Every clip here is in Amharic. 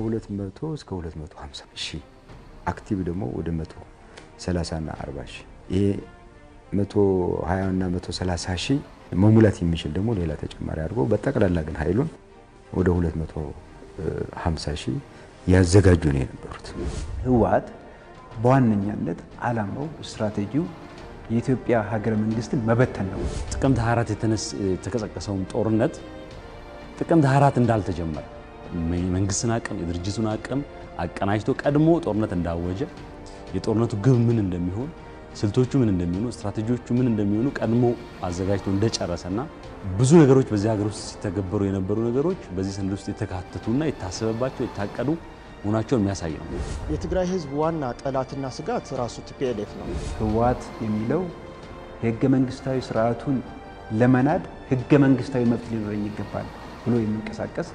ከ200 እስከ 250 ሺህ active ደግሞ ወደ 130 እና 40 ሺህ ይሄ 120 እና 130 ሺህ መሙላት የሚችል ደግሞ ሌላ ተጨማሪ አድርጎ በጠቅላላ ግን ኃይሉን ወደ 250 ሺህ ያዘጋጁ ነው የነበሩት። ህወሓት በዋነኛነት ዓላማው ስትራቴጂው የኢትዮጵያ ሀገረ መንግስትን መበተን ነው። ጥቅምት 24 የተነሳ የተቀሰቀሰውን ጦርነት ጥቅምት 24 እንዳልተጀመረ የመንግስትን አቅም የድርጅቱን አቅም አቀናጅቶ ቀድሞ ጦርነት እንዳወጀ የጦርነቱ ግብ ምን እንደሚሆን ስልቶቹ ምን እንደሚሆኑ ስትራቴጂዎቹ ምን እንደሚሆኑ ቀድሞ አዘጋጅቶ እንደጨረሰና ብዙ ነገሮች በዚህ ሀገር ውስጥ ሲተገበሩ የነበሩ ነገሮች በዚህ ሰነድ ውስጥ የተካተቱና የታሰበባቸው የታቀዱ መሆናቸውን የሚያሳይ ነው። የትግራይ ህዝብ ዋና ጠላትና ስጋት ራሱ TPLF ነው። ህወሓት የሚለው የህገ መንግስታዊ ስርዓቱን ለመናድ ህገ መንግስታዊ መብት ሊኖረኝ ይገባል ብሎ የሚንቀሳቀስ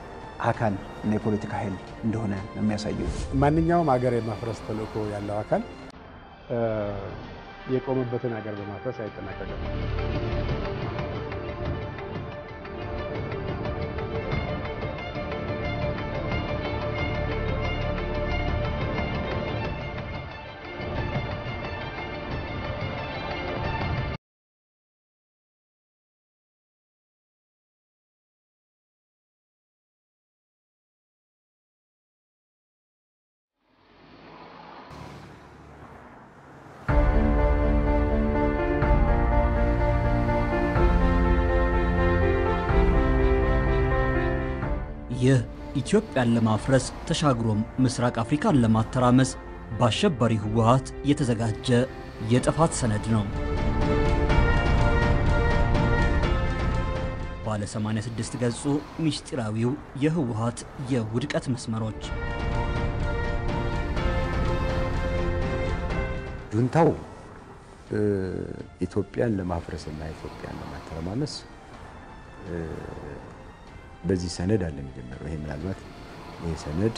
አካል እና የፖለቲካ ኃይል እንደሆነ ነው የሚያሳየው። ማንኛውም ሀገር የማፍረስ ተልእኮ ያለው አካል የቆመበትን ሀገር በማፍረስ አይጠናቀቅም። ይህ ኢትዮጵያን ለማፍረስ ተሻግሮም ምስራቅ አፍሪካን ለማተራመስ በአሸባሪ ህወሓት የተዘጋጀ የጥፋት ሰነድ ነው። ባለ 86 ገጹ ምስጢራዊው የህወሓት የውድቀት መስመሮች ጁንታው ኢትዮጵያን ለማፍረስና ኢትዮጵያን ለማተረማመስ በዚህ ሰነድ አለ የሚጀምረው። ይሄ ምናልባት ይሄ ሰነድ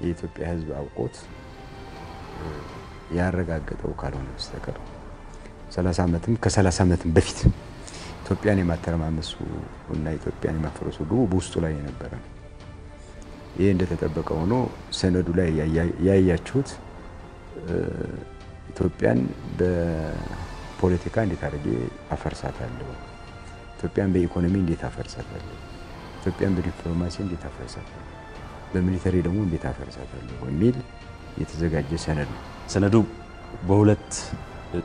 የኢትዮጵያ ህዝብ አውቆት ያረጋገጠው ካልሆነ በስተቀር 30 ዓመትም ከ30 ዓመትም በፊት ኢትዮጵያን የማተረማመሱ እና ኢትዮጵያን የማፍረሱ ግቡ በውስጡ ላይ የነበረ ነው። ይህ እንደተጠበቀ ሆኖ ሰነዱ ላይ ያያችሁት ኢትዮጵያን በፖለቲካ እንዴት አድርጌ አፈርሳታለሁ፣ ኢትዮጵያን በኢኮኖሚ እንዴት አፈርሳታለሁ፣ ኢትዮጵያን በዲፕሎማሲ እንዴት አፈርሳታለሁ፣ በሚሊተሪ ደግሞ እንዴት አፈርሳታለሁ የሚል የተዘጋጀ ሰነድ ነው። ሰነዱ በሁለት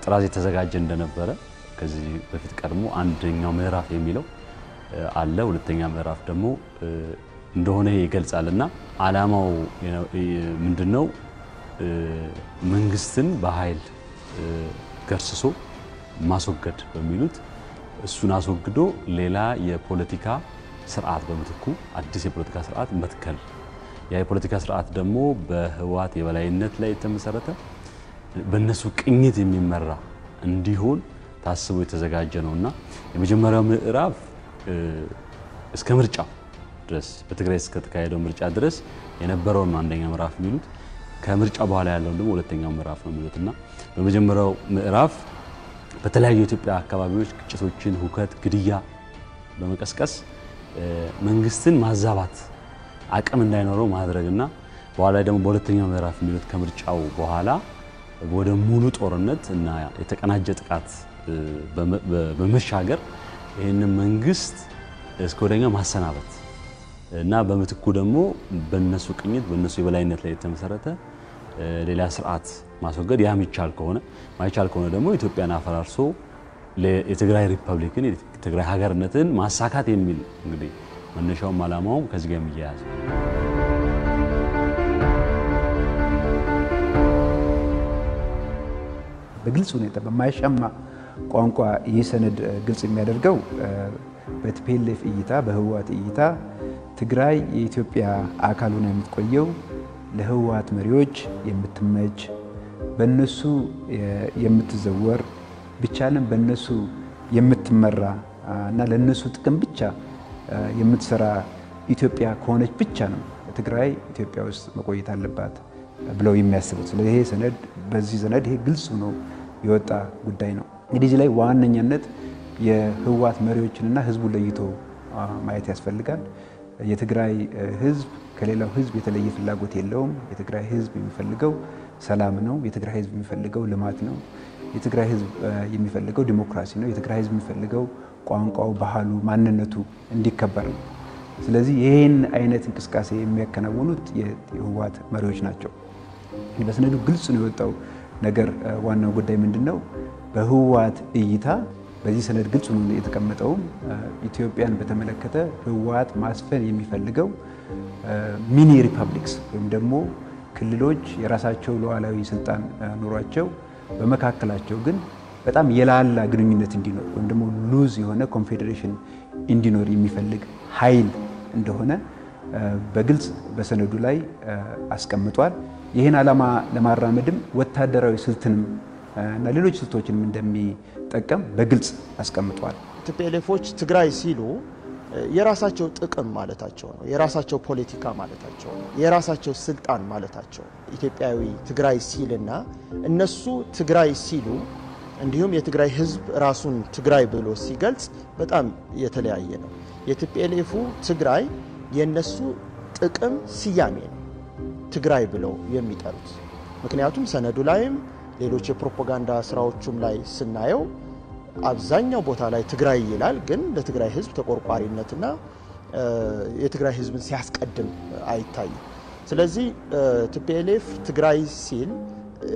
ጥራዝ የተዘጋጀ እንደነበረ ከዚህ በፊት ቀድሞ አንደኛው ምዕራፍ የሚለው አለ፣ ሁለተኛ ምዕራፍ ደግሞ እንደሆነ ይገልጻል እና ዓላማው ምንድነው? መንግስትን በኃይል ገርስሶ ማስወገድ በሚሉት እሱን አስወግዶ ሌላ የፖለቲካ ስርዓት በምትኩ አዲስ የፖለቲካ ስርዓት መትከል። ያ የፖለቲካ ስርዓት ደግሞ በህወሓት የበላይነት ላይ የተመሰረተ በእነሱ ቅኝት የሚመራ እንዲሆን ታስቦ የተዘጋጀ ነው እና የመጀመሪያው ምዕራፍ እስከ ምርጫው ድረስ በትግራይ እስከተካሄደው ምርጫ ድረስ የነበረውን አንደኛ ምዕራፍ የሚሉት ከምርጫ በኋላ ያለውን ደግሞ ሁለተኛው ምዕራፍ ነው የሚሉት እና በመጀመሪያው ምዕራፍ በተለያዩ የኢትዮጵያ አካባቢዎች ግጭቶችን፣ ሁከት፣ ግድያ በመቀስቀስ መንግስትን ማዛባት አቅም እንዳይኖረው ማድረግና በኋላ ደግሞ በሁለተኛው ምዕራፍ የሚሉት ከምርጫው በኋላ ወደ ሙሉ ጦርነት እና የተቀናጀ ጥቃት በመሻገር ይህንን መንግስት እስከ ወደኛው ማሰናበት እና በምትኩ ደግሞ በነሱ ቅኝት በነሱ የበላይነት ላይ የተመሰረተ ሌላ ስርዓት ማስወገድ ያ የሚቻል ከሆነ ማይቻል ከሆነ ደግሞ ኢትዮጵያን አፈራርሶ የትግራይ ሪፐብሊክን የትግራይ ሀገርነትን ማሳካት የሚል እንግዲህ መነሻውም ዓላማውም ከዚህ ጋር የሚያያዝ በግልጽ ሁኔታ በማይሻማ ቋንቋ ይህ ሰነድ ግልጽ የሚያደርገው በቲፒኤልኤፍ እይታ በህወሓት እይታ ትግራይ የኢትዮጵያ አካል ሆና የምትቆየው ለህወሓት መሪዎች የምትመች በነሱ የምትዘወር ብቻለም በነሱ የምትመራ እና ለነሱ ጥቅም ብቻ የምትሰራ ኢትዮጵያ ከሆነች ብቻ ነው ትግራይ ኢትዮጵያ ውስጥ መቆየት አለባት ብለው የሚያስቡት። ስለዚህ ይሄ ሰነድ በዚህ ሰነድ ይሄ ግልጽ ሆኖ የወጣ ጉዳይ ነው። እንግዲህ እዚህ ላይ ዋነኛነት የህወሓት መሪዎችንና ህዝቡን ለይቶ ማየት ያስፈልጋል። የትግራይ ህዝብ ከሌላው ህዝብ የተለየ ፍላጎት የለውም። የትግራይ ህዝብ የሚፈልገው ሰላም ነው። የትግራይ ህዝብ የሚፈልገው ልማት ነው። የትግራይ ህዝብ የሚፈልገው ዲሞክራሲ ነው። የትግራይ ህዝብ የሚፈልገው ቋንቋው፣ ባህሉ፣ ማንነቱ እንዲከበር ነው። ስለዚህ ይህን አይነት እንቅስቃሴ የሚያከናውኑት የህወሓት መሪዎች ናቸው። በሰነዱ ግልጽ ነው የወጣው ነገር ዋናው ጉዳይ ምንድን ነው? በህወሓት እይታ በዚህ ሰነድ ግልጽ ነው የተቀመጠውም ኢትዮጵያን በተመለከተ ህወሓት ማስፈን የሚፈልገው ሚኒ ሪፐብሊክስ ወይም ደግሞ ክልሎች የራሳቸው ሉዓላዊ ስልጣን ኑሯቸው በመካከላቸው ግን በጣም የላላ ግንኙነት እንዲኖር ወይም ደግሞ loose የሆነ ኮንፌዴሬሽን እንዲኖር የሚፈልግ ኃይል እንደሆነ በግልጽ በሰነዱ ላይ አስቀምጧል። ይህን ዓላማ ለማራመድም ወታደራዊ ስልትንም እና ሌሎች ስልቶችንም እንደሚጠቀም በግልጽ አስቀምጧል። TPLF ኦች ትግራይ ሲሉ የራሳቸው ጥቅም ማለታቸው ነው። የራሳቸው ፖለቲካ ማለታቸው ነው። የራሳቸው ስልጣን ማለታቸው ነው። ኢትዮጵያዊ ትግራይ ሲልና እነሱ ትግራይ ሲሉ እንዲሁም የትግራይ ህዝብ ራሱን ትግራይ ብሎ ሲገልጽ በጣም የተለያየ ነው። የቲፒኤልኤፉ ትግራይ የነሱ ጥቅም ስያሜ ነው ትግራይ ብለው የሚጠሩት። ምክንያቱም ሰነዱ ላይም ሌሎች የፕሮፓጋንዳ ስራዎቹም ላይ ስናየው አብዛኛው ቦታ ላይ ትግራይ ይላል፣ ግን ለትግራይ ህዝብ ተቆርቋሪነትና የትግራይ ህዝብን ሲያስቀድም አይታይም። ስለዚህ TPLF ትግራይ ሲል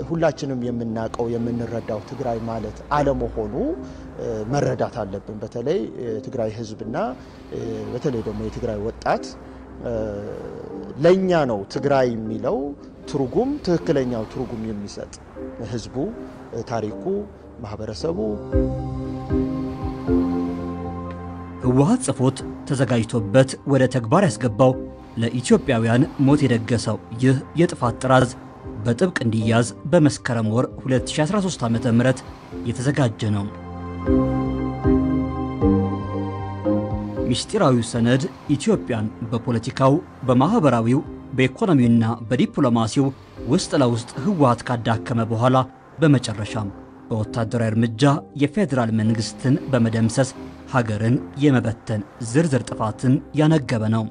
ሁላችንም የምናውቀው የምንረዳው ትግራይ ማለት አለመሆኑ መረዳት አለብን። በተለይ የትግራይ ህዝብና በተለይ ደግሞ የትግራይ ወጣት ለእኛ ነው ትግራይ የሚለው ትርጉም ትክክለኛው ትርጉም የሚሰጥ ህዝቡ፣ ታሪኩ፣ ማህበረሰቡ ህወሓት ጽፎት ተዘጋጅቶበት ወደ ተግባር ያስገባው ለኢትዮጵያውያን ሞት የደገሰው ይህ የጥፋት ጥራዝ በጥብቅ እንዲያዝ በመስከረም ወር 2013 ዓ.ም የተዘጋጀ ነው። ምስጢራዊው ሰነድ ኢትዮጵያን በፖለቲካው፣ በማኅበራዊው፣ በኢኮኖሚውና በዲፕሎማሲው ውስጥ ለውስጥ ህወሓት ካዳከመ በኋላ በመጨረሻም በወታደራዊ እርምጃ የፌዴራል መንግሥትን በመደምሰስ ሀገርን የመበተን ዝርዝር ጥፋትን ያነገበ ነው።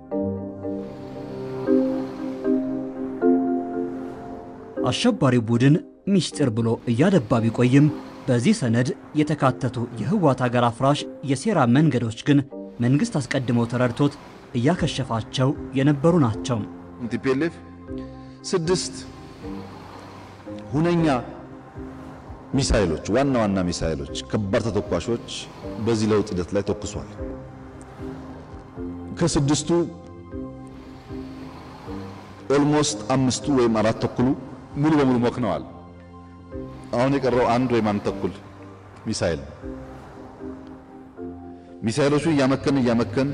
አሸባሪ ቡድን ምስጢር ብሎ እያደባ ቢቆይም በዚህ ሰነድ የተካተቱ የህወሓት ሀገር አፍራሽ የሴራ መንገዶች ግን መንግሥት አስቀድመው ተረድቶት እያከሸፋቸው የነበሩ ናቸው። TPLF ስድስት ሁነኛ ሚሳይሎች ዋና ዋና ሚሳይሎች ከባድ ተተኳሾች በዚህ ለውጥ ሂደት ላይ ተኩሷል። ከስድስቱ almost አምስቱ ወይም አራት ተኩሉ ሙሉ በሙሉ መክነዋል። አሁን የቀረው አንድ ወይም አንድ ተኩል ሚሳይል ሚሳይሎቹ እያመከን እያመከን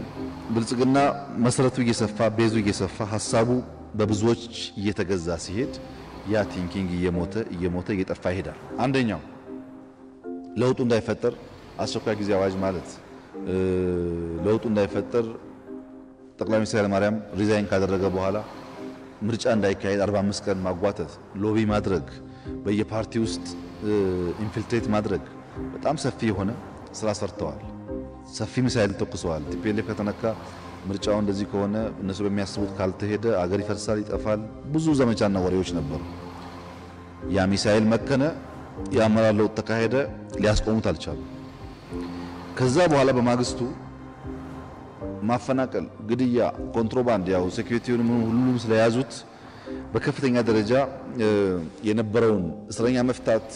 ብልጽግና መሰረቱ እየሰፋ base ኡ እየሰፋ ሀሳቡ በብዙዎች እየተገዛ ሲሄድ ያ thinking እየሞተ እየሞተ እየጠፋ ይሄዳል። አንደኛው ለውጡ እንዳይፈጠር አስቸኳይ ጊዜ አዋጅ ማለት ለውጡ እንዳይፈጠር ጠቅላይ ሚኒስትር ኃይለማርያም resign ካደረገ በኋላ ምርጫ እንዳይካሄድ 45 ቀን ማጓተት፣ lobby ማድረግ፣ በየፓርቲ ውስጥ infiltrate ማድረግ በጣም ሰፊ የሆነ ስራ ሰርተዋል። ሰፊ ሚሳይል ተኩሰዋል። TPLF ከተነካ ምርጫው እንደዚህ ከሆነ እነሱ በሚያስቡት ካልተሄደ አገር ይፈርሳል፣ ይጠፋል። ብዙ ዘመቻና ወሬዎች ነበሩ። ያ ሚሳይል መከነ፣ የአመራር ለውጥ ተካሄደ፣ ሊያስቆሙት አልቻሉ። ከዛ በኋላ በማግስቱ ማፈናቀል፣ ግድያ፣ ኮንትሮባንድ ያው security ውን ሁሉም ስለያዙት በከፍተኛ ደረጃ የነበረውን እስረኛ መፍታት፣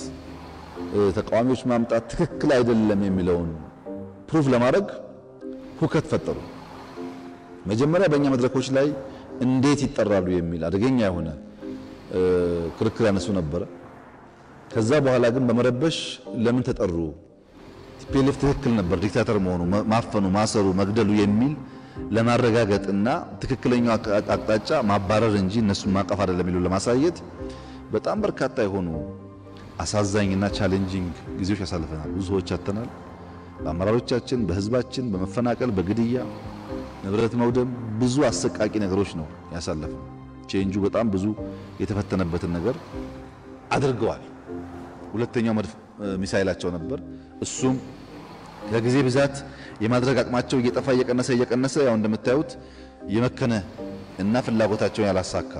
ተቃዋሚዎች ማምጣት ትክክል አይደለም የሚለውን proof ለማድረግ ሁከት ፈጠሩ። መጀመሪያ በእኛ መድረኮች ላይ እንዴት ይጠራሉ የሚል አደገኛ የሆነ ክርክር ያነሱ ነበረ። ከዛ በኋላ ግን በመረበሽ ለምን ተጠሩ? TPLF ትክክል ነበር dictator መሆኑ፣ ማፈኑ፣ ማሰሩ፣ መግደሉ የሚል ለማረጋገጥና ትክክለኛው አቅጣጫ ማባረር እንጂ እነሱን ማቀፍ አይደለም የሚሉ ለማሳየት በጣም በርካታ የሆኑ አሳዛኝና challenging ጊዜዎች አሳልፈናል። ብዙ ሰዎች አጥተናል። በአመራሮቻችን፣ በህዝባችን፣ በመፈናቀል፣ በግድያ ንብረት መውደም ብዙ አሰቃቂ ነገሮች ነው ያሳለፈው። change ኡ በጣም ብዙ የተፈተነበትን ነገር አድርገዋል። ሁለተኛው መድፍ ሚሳይላቸው ነበር። እሱም ከጊዜ ብዛት የማድረግ አቅማቸው እየጠፋ እየቀነሰ እየቀነሰ ያው እንደምታዩት የመከነ እና ፍላጎታቸውን ያላሳካ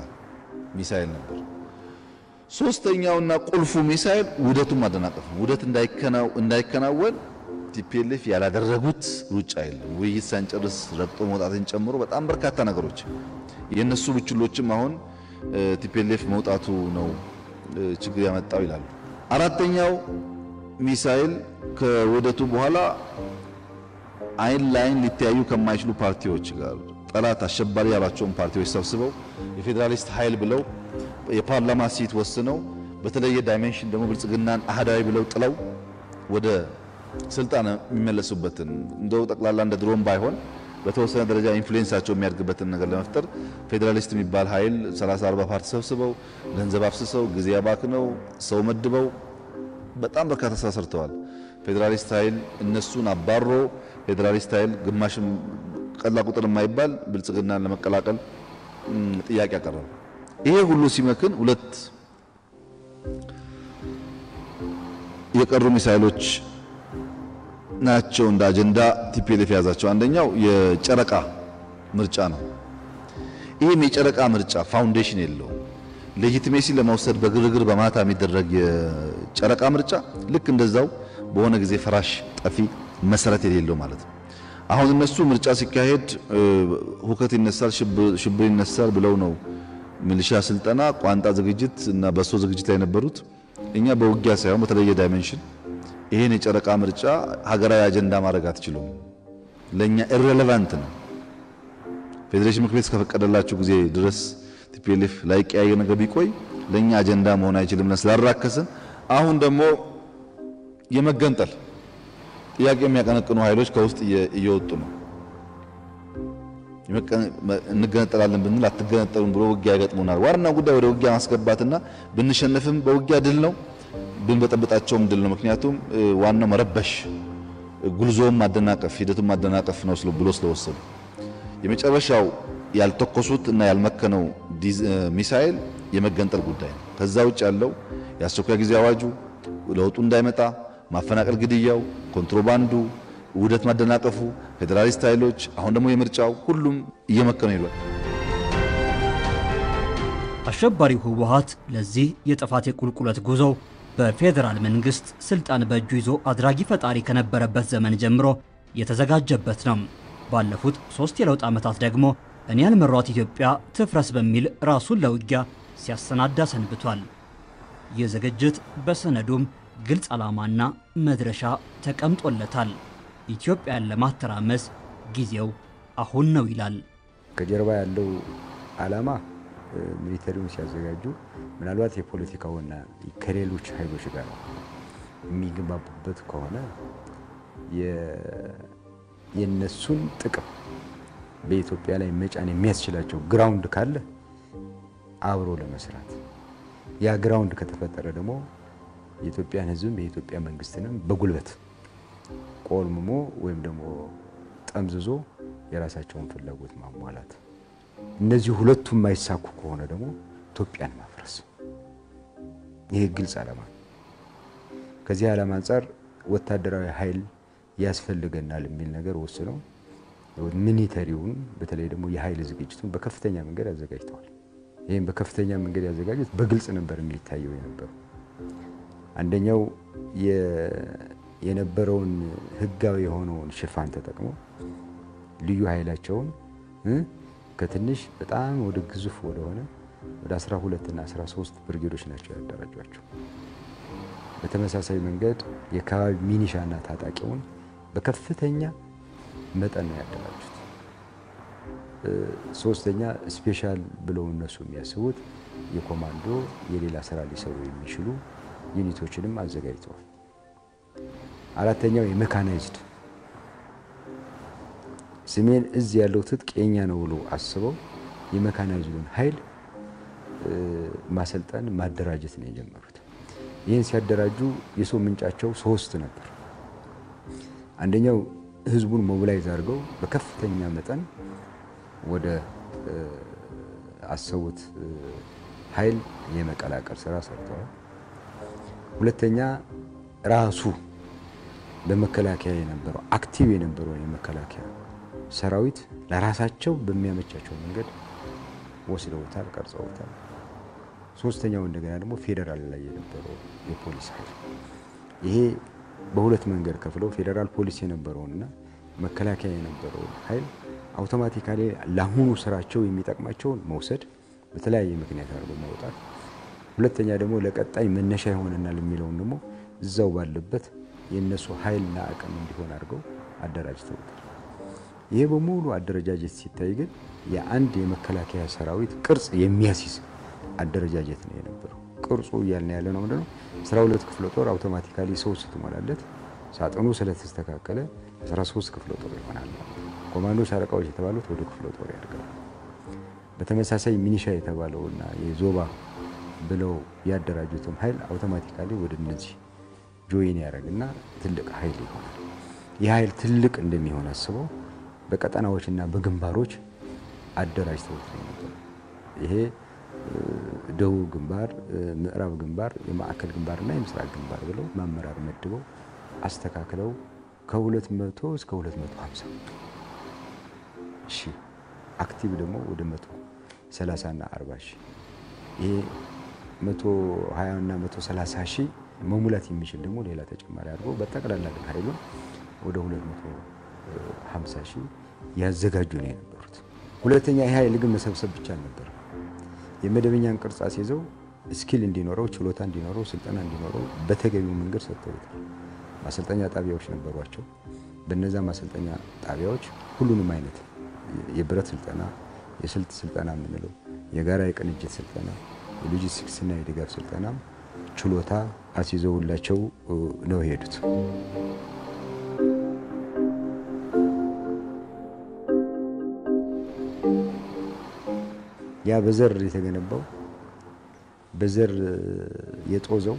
ሚሳኤል ነበር። ሶስተኛውና ቁልፉ ሚሳኤል ውህደቱን ማደናቀፍ ነው። ውህደት እንዳይከናወን TPLF ያላደረጉት ሩጫ የለም። ውይይት ሳንጨርስ ረግጦ መውጣትን ጨምሮ በጣም በርካታ ነገሮች የእነሱ ቡችሎችም አሁን TPLF መውጣቱ ነው ችግር ያመጣው ይላሉ። አራተኛው ሚሳኤል ከውህደቱ በኋላ አይን ላይን ሊተያዩ ከማይችሉ ፓርቲዎች ጋር ጠላት አሸባሪ ያሏቸውን ፓርቲዎች ሰብስበው የፌዴራሊስት ኃይል ብለው የፓርላማ seat ወስነው በተለየ dimension ደግሞ ብልጽግናን አህዳዊ ብለው ጥለው ወደ ስልጣን የሚመለሱበትን እንደው ጠቅላላ እንደ ድሮም ባይሆን በተወሰነ ደረጃ influence ኣቸው የሚያድግበትን ነገር ለመፍጠር ፌዴራሊስት የሚባል ኃይል 30 40 ፓርቲ ሰብስበው ገንዘብ አፍስሰው ጊዜ አባክነው ሰው መድበው በጣም በርካታ ስራ ሰርተዋል። ፌዴራሊስት ኃይል እነሱን አባሮ ፌዴራሊስት ኃይል ግማሽም ቀላል ቁጥር የማይባል ብልጽግናን ለመቀላቀል ጥያቄ አቀረበ። ይሄ ሁሉ ሲመክን ሁለት የቀሩ ሚሳኤሎች ናቸው እንደ አጀንዳ TPLF የያዛቸው። አንደኛው የጨረቃ ምርጫ ነው። ይህም የጨረቃ ምርጫ foundation የለውም። legitimacy ለመውሰድ በግርግር በማታ የሚደረግ የጨረቃ ምርጫ ልክ እንደዛው በሆነ ጊዜ ፈራሽ ጠፊ መሰረት የሌለው ማለት ነው። አሁን እነሱ ምርጫ ሲካሄድ ሁከት ይነሳል፣ ሽብር ይነሳል ብለው ነው ሚሊሻ ስልጠና፣ ቋንጣ ዝግጅት እና በሶ ዝግጅት ላይ የነበሩት። እኛ በውጊያ ሳይሆን በተለየ dimension ይሄን የጨረቃ ምርጫ ሀገራዊ አጀንዳ ማድረግ አትችሉም። ለኛ irrelevant ነው። ፌዴሬሽን ምክር ቤት እስከፈቀደላችሁ ጊዜ ድረስ TPLF ላይ ነገር ቢቆይ ለኛ አጀንዳ መሆን አይችልም እና ስላራከስን አሁን ደግሞ የመገንጠል ጥያቄ የሚያቀነቅኑ ኃይሎች ከውስጥ እየወጡ ነው። እንገነጠላለን ብንል አትገነጠሉም ብሎ ውጊያ ይገጥሙናል። ዋናው ጉዳይ ወደ ውጊያ ማስገባትና ብንሸነፍም በውጊያ ድል ነው ብንበጠብጣቸውም ድል ነው። ምክንያቱም ዋናው መረበሽ፣ ጉልዞም ማደናቀፍ፣ ሂደቱን ማደናቀፍ ነው ብሎ ስለወሰዱ የመጨረሻው ያልተኮሱት እና ያልመከነው ሚሳኤል የመገንጠል ጉዳይ ነው። ከዛ ውጭ ያለው የአስቸኳይ ጊዜ አዋጁ ለውጡ እንዳይመጣ ማፈናቀል፣ ግድያው፣ ኮንትሮባንዱ፣ ውህደት ማደናቀፉ፣ ፌዴራሊስት ኃይሎች አሁን ደግሞ የምርጫው ሁሉም እየመከነ ይሏል። አሸባሪው ህወሓት ለዚህ የጥፋት የቁልቁለት ጉዞው በፌዴራል መንግስት ስልጣን በእጁ ይዞ አድራጊ ፈጣሪ ከነበረበት ዘመን ጀምሮ የተዘጋጀበት ነው። ባለፉት ሶስት የለውጥ ዓመታት ደግሞ እኔ ያልመሯት ኢትዮጵያ ትፍረስ በሚል ራሱን ለውጊያ ሲያሰናዳ ሰንብቷል። ይህ ዝግጅት በሰነዱም ግልጽ ዓላማና መድረሻ ተቀምጦለታል። ኢትዮጵያን ለማተራመስ ጊዜው አሁን ነው ይላል። ከጀርባ ያለው ዓላማ military ውን ሲያዘጋጁ ምናልባት የፖለቲካውና ከሌሎች ኃይሎች ጋር የሚገባቡበት ከሆነ የነሱን ጥቅም በኢትዮጵያ ላይ መጫን የሚያስችላቸው ground ካለ አብሮ ለመስራት ያ ground ከተፈጠረ ደግሞ የኢትዮጵያን ሕዝብም የኢትዮጵያ መንግስትንም በጉልበት ቆልምሞ ወይም ደግሞ ጠምዝዞ የራሳቸውን ፍላጎት ማሟላት። እነዚህ ሁለቱም የማይሳኩ ከሆነ ደግሞ ኢትዮጵያን ይሄ ግልጽ ዓላማ ነው። ከዚህ ዓላማ አንጻር ወታደራዊ ኃይል ያስፈልገናል የሚል ነገር ወስነው ሚሊተሪውን በተለይ ደግሞ የኃይል ዝግጅቱን በከፍተኛ መንገድ አዘጋጅተዋል። ይህም በከፍተኛ መንገድ ያዘጋጁት በግልጽ ነበር የሚታየው የነበረው አንደኛው የነበረውን ህጋዊ የሆነውን ሽፋን ተጠቅመው ልዩ ኃይላቸውን ከትንሽ በጣም ወደ ግዙፍ ወደሆነ ወደ 12 እና 13 ብርጌዶች ናቸው ያደራጇቸው። በተመሳሳይ መንገድ የአካባቢ ሚኒሻና ታጣቂውን በከፍተኛ መጠን ነው ያደራጁት። ሶስተኛ ስፔሻል ብለው እነሱ የሚያስቡት የኮማንዶ የሌላ ስራ ሊሰሩ የሚችሉ unit ኦችንም አዘጋጅተዋል። አራተኛው የሜካናይዝድ ሰሜን እዝ ያለው ትጥቅ የኛ ነው ብሎ አስበው የሜካናይዝዱን ኃይል ማሰልጠን ማደራጀት ነው የጀመሩት። ይህን ሲያደራጁ የሰው ምንጫቸው ሶስት ነበር። አንደኛው ህዝቡን mobilize አድርገው በከፍተኛ መጠን ወደ አሰቡት ኃይል የመቀላቀል ስራ ሰርተዋል። ሁለተኛ ራሱ በመከላከያ የነበረው active የነበረው የመከላከያ ሰራዊት ለራሳቸው በሚያመቻቸው መንገድ ወስደውታል፣ ቀርጸውታል። ሶስተኛው እንደገና ደግሞ ፌዴራል ላይ የነበረው የፖሊስ ኃይል ይሄ በሁለት መንገድ ከፍለው ፌዴራል ፖሊስ የነበረውንና መከላከያ የነበረውን ኃይል አውቶማቲካሊ ለአሁኑ ስራቸው የሚጠቅማቸውን መውሰድ በተለያየ ምክንያት አድርገው ማውጣት፣ ሁለተኛ ደግሞ ለቀጣይ መነሻ ይሆነናል የሚለውን ደግሞ እዛው ባለበት የእነሱ ኃይልና አቅም እንዲሆን አድርገው አደራጅተውታል። ይሄ በሙሉ አደረጃጀት ሲታይ ግን የአንድ የመከላከያ ሰራዊት ቅርጽ የሚያስይዝ አደረጃጀት ነው የነበረው። ቅርጹ እያልን ያለ ነው ምንድነው? አስራ ሁለት ክፍለ ጦር አውቶማቲካሊ ሰው ስትሞላለት ሳጥኑ ስለተስተካከለ 13 ክፍለ ጦር ይሆናል። ኮማንዶ ሻለቃዎች የተባሉት ወደ ክፍለ ጦር ያድጋሉ። በተመሳሳይ ሚሊሻ የተባለውና የዞባ ብለው ያደራጁትም ኃይል automatically ወደ እነዚህ join ያደርግና ትልቅ ኃይል ይሆናል። ይህ ኃይል ትልቅ እንደሚሆን አስበው በቀጠናዎችና በግንባሮች አደራጅተውት ነው ይሄ ደቡብ ግንባር፣ ምዕራብ ግንባር፣ የማዕከል ግንባርና የምስራቅ ግንባር ብለው አመራር መድበው አስተካክለው ከ200 እስከ 250 ሺህ active ደግሞ ወደ 130 እና 40 ሺህ ይሄ 120 እና 130 ሺህ መሙላት የሚችል ደግሞ ሌላ ተጨማሪ አድርገው በጠቅላላ ግን ኃይሉን ወደ 250 ሺህ ያዘጋጁ ነው የነበሩት። ሁለተኛ ይህ ኃይል ግን መሰብሰብ ብቻ አልነበረም። የመደበኛን ቅርጽ አስይዘው ስኪል እንዲኖረው ችሎታ እንዲኖረው ስልጠና እንዲኖረው በተገቢው መንገድ ሰጥተውታል። ማሰልጠኛ ጣቢያዎች ነበሯቸው። በነዛ ማሰልጠኛ ጣቢያዎች ሁሉንም አይነት የብረት ስልጠና፣ የስልት ስልጠና የምንለው የጋራ የቅንጅት ስልጠና፣ የሎጂስቲክስና የድጋፍ ስልጠና ችሎታ አስይዘውላቸው ነው የሄዱት። ያ በዘር የተገነባው በዘር የጦዘው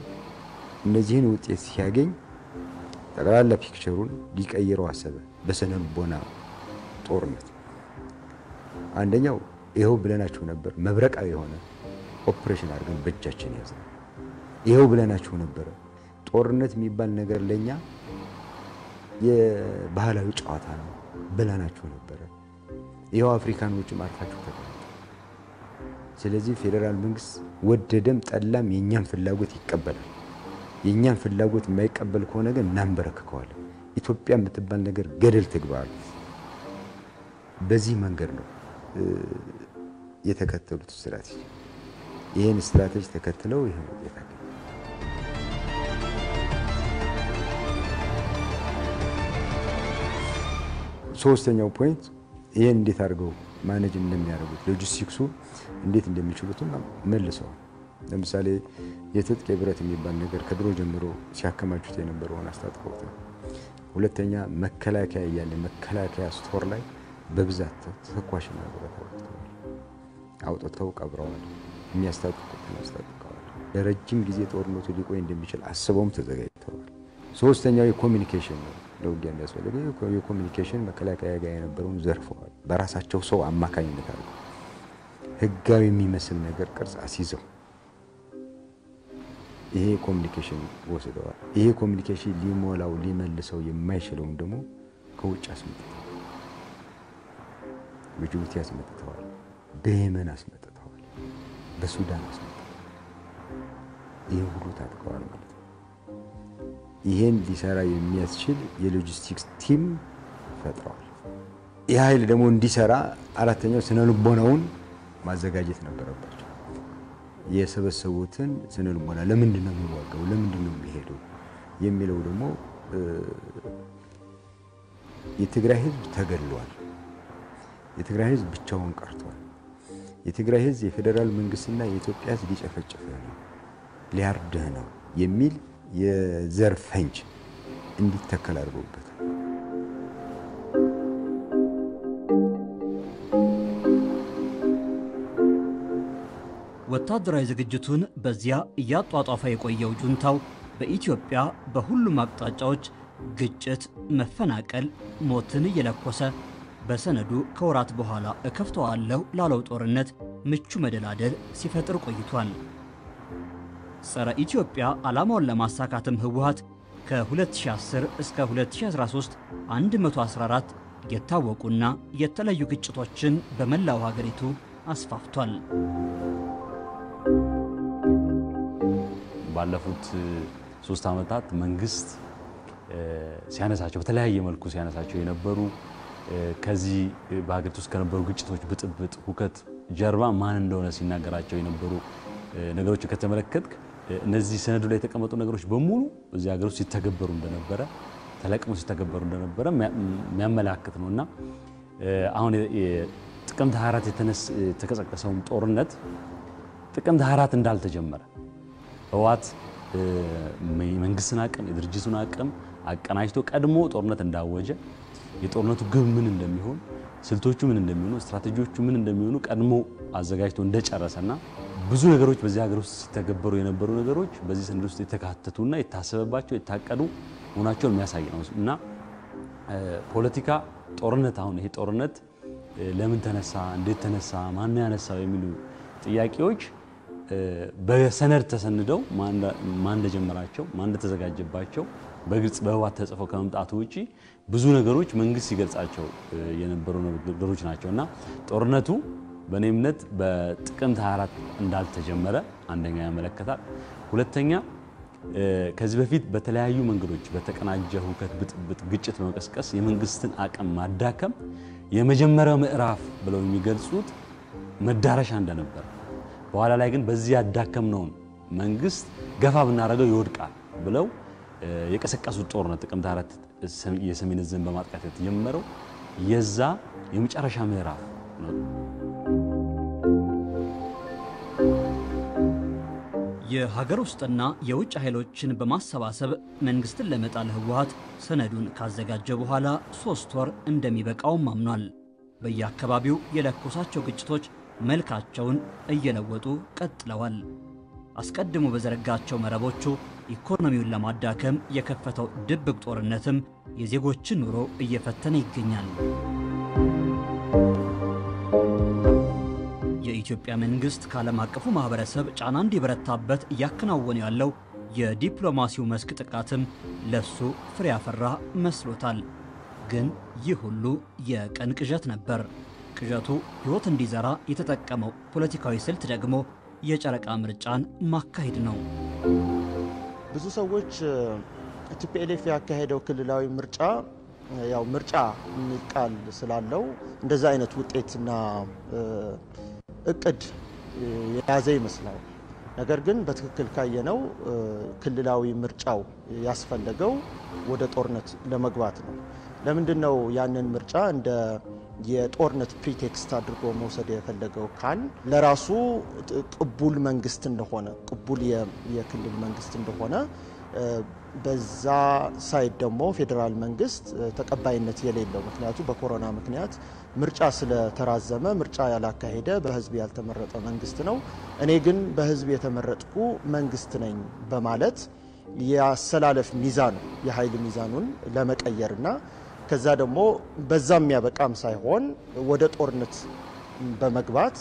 እነዚህን ውጤት ሲያገኝ ጠቅላላ picture ኡን ሊቀይረው አሰበ። በስነ ልቦና ጦርነት አንደኛው ይኸው ብለናችሁ ነበር፣ መብረቃዊ የሆነ ኦፕሬሽን አድርገን በእጃችን ያዘ። ይኸው ብለናችሁ ነበረ፣ ጦርነት የሚባል ነገር ለእኛ የባህላዊ ጨዋታ ነው ብለናችሁ ነበረ። ይኸው አፍሪካኖችም አርፋችሁ ተቀመጡ። ስለዚህ ፌዴራል መንግስት ወደደም ጠላም የእኛን ፍላጎት ይቀበላል። የእኛን ፍላጎት የማይቀበል ከሆነ ግን እናንበረክከዋለን። ኢትዮጵያ የምትባል ነገር ገደል ትግባሉ። በዚህ መንገድ ነው የተከተሉት ስትራቴጂ። ይህን ስትራቴጂ ተከትለው ይህን ውጤት ሶስተኛው point ይህን እንዴት አድርገው manage እንደሚያደርጉት ሎጂስቲክሱ እንዴት እንደሚችሉትም መልሰዋል። ለምሳሌ የትጥቅ የብረት የሚባል ነገር ከድሮ ጀምሮ ሲያከማቹት የነበረውን አስታጥቀውታል። ሁለተኛ መከላከያ እያለ መከላከያ store ላይ በብዛት ተተኳሽና ብረት አውጥተዋል፣ አውጥተው ቀብረዋል። የሚያስታጥቁትን አስታጥቀዋል። ለረጅም ጊዜ ጦርነቱ ሊቆይ እንደሚችል አስበውም ተዘጋጅተዋል። ሶስተኛው የኮሚኒኬሽን ነው። ለውጊያ የሚያስፈልገው የኮሚኒኬሽን መከላከያ ጋር የነበረውን ዘርፈዋል። በራሳቸው ሰው አማካኝነት አድርገው ህጋዊ የሚመስል ነገር ቅርጽ አስይዘው ይሄ ኮሚኒኬሽን ወስደዋል። ይሄ ኮሚኒኬሽን ሊሞላው ሊመልሰው የማይችለውን ደግሞ ከውጭ አስመጥተዋል። በጅቡቲ አስመጥተዋል፣ በየመን አስመጥተዋል፣ በሱዳን አስመጥተዋል። ይህን ሁሉ ታጥቀዋል ማለት ነው። ይህን ሊሰራ የሚያስችል የሎጂስቲክስ ቲም ፈጥረዋል። ይህ ኃይል ደግሞ እንዲሰራ አራተኛው ስነ ልቦናውን ማዘጋጀት ነበረባቸው። የሰበሰቡትን ስነ ልቦና ለምንድን ነው የሚዋጋው፣ ለምንድን ነው የሚሄደው የሚለው ደግሞ የትግራይ ህዝብ ተገድሏል፣ የትግራይ ህዝብ ብቻውን ቀርቷል፣ የትግራይ ህዝብ የፌዴራል መንግስትና የኢትዮጵያ ህዝብ ሊጨፈጭፍህ ነው፣ ሊያርድህ ነው የሚል የዘር ፈንጅ እንዲተከል አድርገውበታል። ወታደራዊ ዝግጅቱን በዚያ እያጧጧፈ የቆየው ጁንታው በኢትዮጵያ በሁሉም አቅጣጫዎች ግጭት፣ መፈናቀል፣ ሞትን እየለኮሰ በሰነዱ ከወራት በኋላ እከፍተዋለሁ ላለው ጦርነት ምቹ መደላደል ሲፈጥር ቆይቷል። ጸረ ኢትዮጵያ ዓላማውን ለማሳካትም ህወሓት ከ2010 እስከ 2013 114 የታወቁና የተለዩ ግጭቶችን በመላው ሀገሪቱ አስፋፍቷል። ባለፉት ሶስት ዓመታት መንግስት ሲያነሳቸው በተለያየ መልኩ ሲያነሳቸው የነበሩ ከዚህ በሀገሪቱ ውስጥ ከነበሩ ግጭቶች፣ ብጥብጥ፣ ሁከት ጀርባ ማን እንደሆነ ሲናገራቸው የነበሩ ነገሮችን ከተመለከትክ እነዚህ ሰነዱ ላይ የተቀመጡ ነገሮች በሙሉ እዚህ ሀገር ውስጥ ሲተገበሩ እንደነበረ ተለቅሞ ሲተገበሩ እንደነበረ የሚያመላክት ነው። እና አሁን ጥቅምት 24 የተቀሰቀሰውን ጦርነት ጥቅምት 24 እንዳልተጀመረ ህወሓት የመንግስትን አቅም የድርጅቱን አቅም አቀናጅቶ ቀድሞ ጦርነት እንዳወጀ የጦርነቱ ግብ ምን እንደሚሆን ስልቶቹ ምን እንደሚሆኑ ስትራቴጂዎቹ ምን እንደሚሆኑ ቀድሞ አዘጋጅቶ እንደጨረሰና ብዙ ነገሮች በዚህ ሀገር ውስጥ ሲተገበሩ የነበሩ ነገሮች በዚህ ሰነድ ውስጥ የተካተቱና የታሰበባቸው የታቀዱ መሆናቸውን የሚያሳይ ነው። እና ፖለቲካ ጦርነት አሁን ይሄ ጦርነት ለምን ተነሳ፣ እንዴት ተነሳ፣ ማን ያነሳው የሚሉ ጥያቄዎች በሰነድ ተሰንደው ማን እንደጀመራቸው ማን እንደተዘጋጀባቸው በግልጽ በህወሓት ተጽፈው ከመምጣቱ ውጪ ብዙ ነገሮች መንግስት ሲገልጻቸው የነበሩ ነገሮች ናቸው እና ጦርነቱ በእኔ እምነት በጥቅምት 24 እንዳልተጀመረ አንደኛ ያመለከታል። ሁለተኛ ከዚህ በፊት በተለያዩ መንገዶች በተቀናጀ ሁከት፣ ብጥብጥ፣ ግጭት በመቀስቀስ የመንግስትን አቅም ማዳከም የመጀመሪያው ምዕራፍ ብለው የሚገልጹት መዳረሻ እንደነበረ በኋላ ላይ ግን በዚህ ያዳከምነውን መንግስት ገፋ ብናደርገው ይወድቃል ብለው የቀሰቀሱት ጦርነት ጥቅምት አራት የሰሜን ዕዝን በማጥቃት የተጀመረው የዛ የመጨረሻ ምዕራፍ ነው። የሀገር ውስጥና የውጭ ኃይሎችን በማሰባሰብ መንግስትን ለመጣል ህወሓት ሰነዱን ካዘጋጀ በኋላ ሶስት ወር እንደሚበቃውም አምኗል። በየአካባቢው የለኮሳቸው ግጭቶች መልካቸውን እየለወጡ ቀጥለዋል። አስቀድሞ በዘረጋቸው መረቦቹ ኢኮኖሚውን ለማዳከም የከፈተው ድብቅ ጦርነትም የዜጎችን ኑሮ እየፈተነ ይገኛል። የኢትዮጵያ መንግሥት ከዓለም አቀፉ ማኅበረሰብ ጫና እንዲበረታበት እያከናወነ ያለው የዲፕሎማሲው መስክ ጥቃትም ለሱ ፍሬ ያፈራ መስሎታል። ግን ይህ ሁሉ የቀን ቅዠት ነበር። ቅዠቱ ሕይወት እንዲዘራ የተጠቀመው ፖለቲካዊ ስልት ደግሞ የጨረቃ ምርጫን ማካሄድ ነው። ብዙ ሰዎች TPLF ያካሄደው ክልላዊ ምርጫ ያው ምርጫ የሚል ቃል ስላለው እንደዛ አይነት ውጤትና እቅድ የያዘ ይመስላል። ነገር ግን በትክክል ካየነው ክልላዊ ምርጫው ያስፈለገው ወደ ጦርነት ለመግባት ነው። ለምንድን ነው ያንን ምርጫ እንደ የጦርነት pretext አድርጎ መውሰድ የፈለገው ካለ ለራሱ ቅቡል መንግስት እንደሆነ ቅቡል የክልል መንግስት እንደሆነ በዛ side ደግሞ ፌዴራል መንግስት ተቀባይነት የሌለው ምክንያቱ በኮሮና ምክንያት ምርጫ ስለተራዘመ ምርጫ ያላካሄደ በህዝብ ያልተመረጠ መንግስት ነው። እኔ ግን በህዝብ የተመረጥኩ መንግስት ነኝ በማለት የአሰላለፍ ሚዛን የኃይል ሚዛኑን ለመቀየርና ከዛ ደግሞ በዛ የሚያበቃም ሳይሆን ወደ ጦርነት በመግባት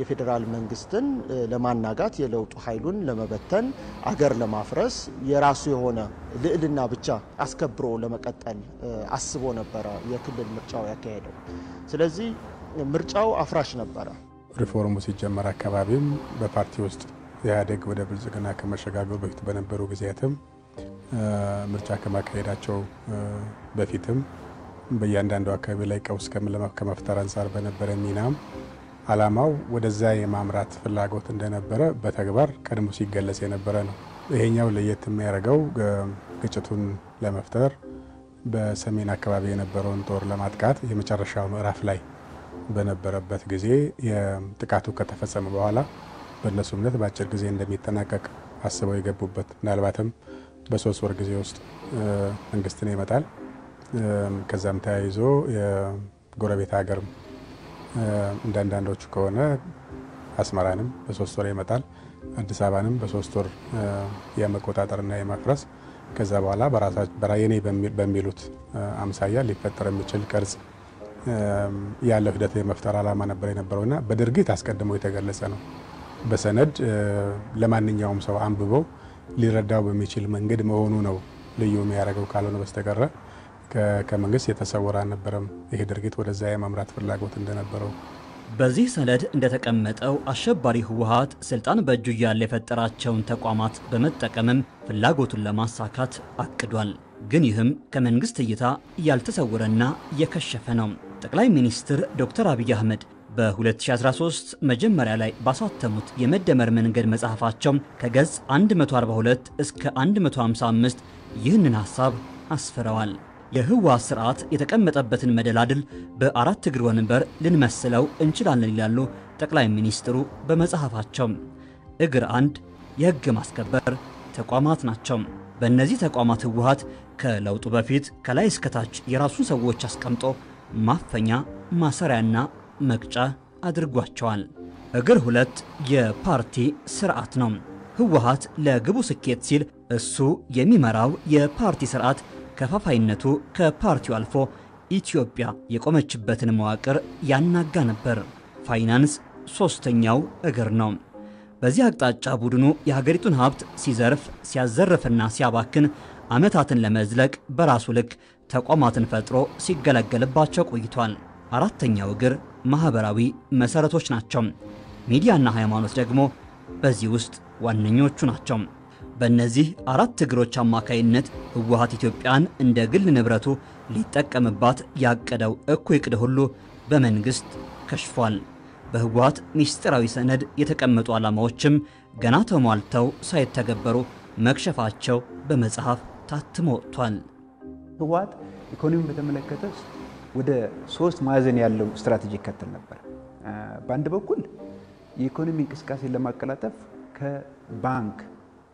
የፌዴራል መንግስትን ለማናጋት የለውጡ ኃይሉን ለመበተን አገር ለማፍረስ የራሱ የሆነ ልዕልና ብቻ አስከብሮ ለመቀጠል አስቦ ነበረ የክልል ምርጫው ያካሄደው። ስለዚህ ምርጫው አፍራሽ ነበረ። ሪፎርሙ ሲጀመር አካባቢም በፓርቲ ውስጥ ኢህአዴግ ወደ ብልጽግና ከመሸጋገሩ በፊት በነበሩ ጊዜያትም ምርጫ ከማካሄዳቸው በፊትም በእያንዳንዱ አካባቢ ላይ ቀውስ ከመፍጠር አንጻር በነበረ ሚናም ዓላማው ወደዛ የማምራት ፍላጎት እንደነበረ በተግባር ቀድሞ ሲገለጽ የነበረ ነው። ይሄኛው ለየት የሚያደርገው ግጭቱን ለመፍጠር በሰሜን አካባቢ የነበረውን ጦር ለማጥቃት የመጨረሻው ምዕራፍ ላይ በነበረበት ጊዜ ጥቃቱ ከተፈጸመ በኋላ በእነሱ እምነት በአጭር ጊዜ እንደሚጠናቀቅ አስበው የገቡበት ምናልባትም በሶስት ወር ጊዜ ውስጥ መንግስትን ይመጣል። ከዛም ተያይዞ የጎረቤት ሀገርም እንደ አንዳንዶቹ ከሆነ አስመራንም በሶስት ወር ይመጣል። አዲስ አበባንም በሶስት ወር የመቆጣጠርና የማፍረስ ከዛ በኋላ በራየኔ በሚሉት አምሳያ ሊፈጠር የሚችል ቅርጽ ያለው ሂደት የመፍጠር ዓላማ ነበር የነበረውና በድርጊት አስቀድሞ የተገለጸ ነው። በሰነድ ለማንኛውም ሰው አንብበው ሊረዳው በሚችል መንገድ መሆኑ ነው ልዩ የሚያደርገው ካልሆነ በስተቀረ ከመንግስት የተሰወረ አልነበረም። ይሄ ድርጊት ወደዛ የማምራት ፍላጎት እንደነበረው በዚህ ሰነድ እንደተቀመጠው አሸባሪ ህወሓት ስልጣን በእጁ እያለ የፈጠራቸውን ተቋማት በመጠቀምም ፍላጎቱን ለማሳካት አቅዷል። ግን ይህም ከመንግስት እይታ ያልተሰወረና የከሸፈ ነው። ጠቅላይ ሚኒስትር ዶክተር አብይ አህመድ በ2013 መጀመሪያ ላይ ባሳተሙት የመደመር መንገድ መጽሐፋቸው ከገጽ 142 እስከ 155 ይህንን ሐሳብ አስፍረዋል። የህወሓት ስርዓት የተቀመጠበትን መደላድል በአራት እግር ወንበር ልንመስለው እንችላለን ይላሉ ጠቅላይ ሚኒስትሩ በመጽሐፋቸው። እግር አንድ የህግ ማስከበር ተቋማት ናቸው። በእነዚህ ተቋማት ህወሓት ከለውጡ በፊት ከላይ እስከታች የራሱን ሰዎች አስቀምጦ ማፈኛ ማሰሪያና መቅጫ አድርጓቸዋል። እግር ሁለት የፓርቲ ስርዓት ነው። ህወሓት ለግቡ ስኬት ሲል እሱ የሚመራው የፓርቲ ስርዓት ከፋፋይነቱ ከፓርቲው አልፎ ኢትዮጵያ የቆመችበትን መዋቅር ያናጋ ነበር። ፋይናንስ ሦስተኛው እግር ነው። በዚህ አቅጣጫ ቡድኑ የሀገሪቱን ሀብት ሲዘርፍ ሲያዘርፍና ሲያባክን ዓመታትን ለመዝለቅ በራሱ ልክ ተቋማትን ፈጥሮ ሲገለገልባቸው ቆይቷል። አራተኛው እግር ማኅበራዊ መሠረቶች ናቸው። ሚዲያና ሃይማኖት ደግሞ በዚህ ውስጥ ዋነኞቹ ናቸው። በእነዚህ አራት እግሮች አማካይነት ህወሓት ኢትዮጵያን እንደ ግል ንብረቱ ሊጠቀምባት ያቀደው እኩይ ዕቅድ ሁሉ በመንግሥት ከሽፏል። በህወሓት ምስጢራዊ ሰነድ የተቀመጡ ዓላማዎችም ገና ተሟልተው ሳይተገበሩ መክሸፋቸው በመጽሐፍ ታትሞ ወጥቷል። ህወሓት ኢኮኖሚውን በተመለከተ ወደ ሶስት ማዕዘን ያለው ስትራቴጂ ይከተል ነበር። በአንድ በኩል የኢኮኖሚ እንቅስቃሴን ለማቀላጠፍ ከባንክ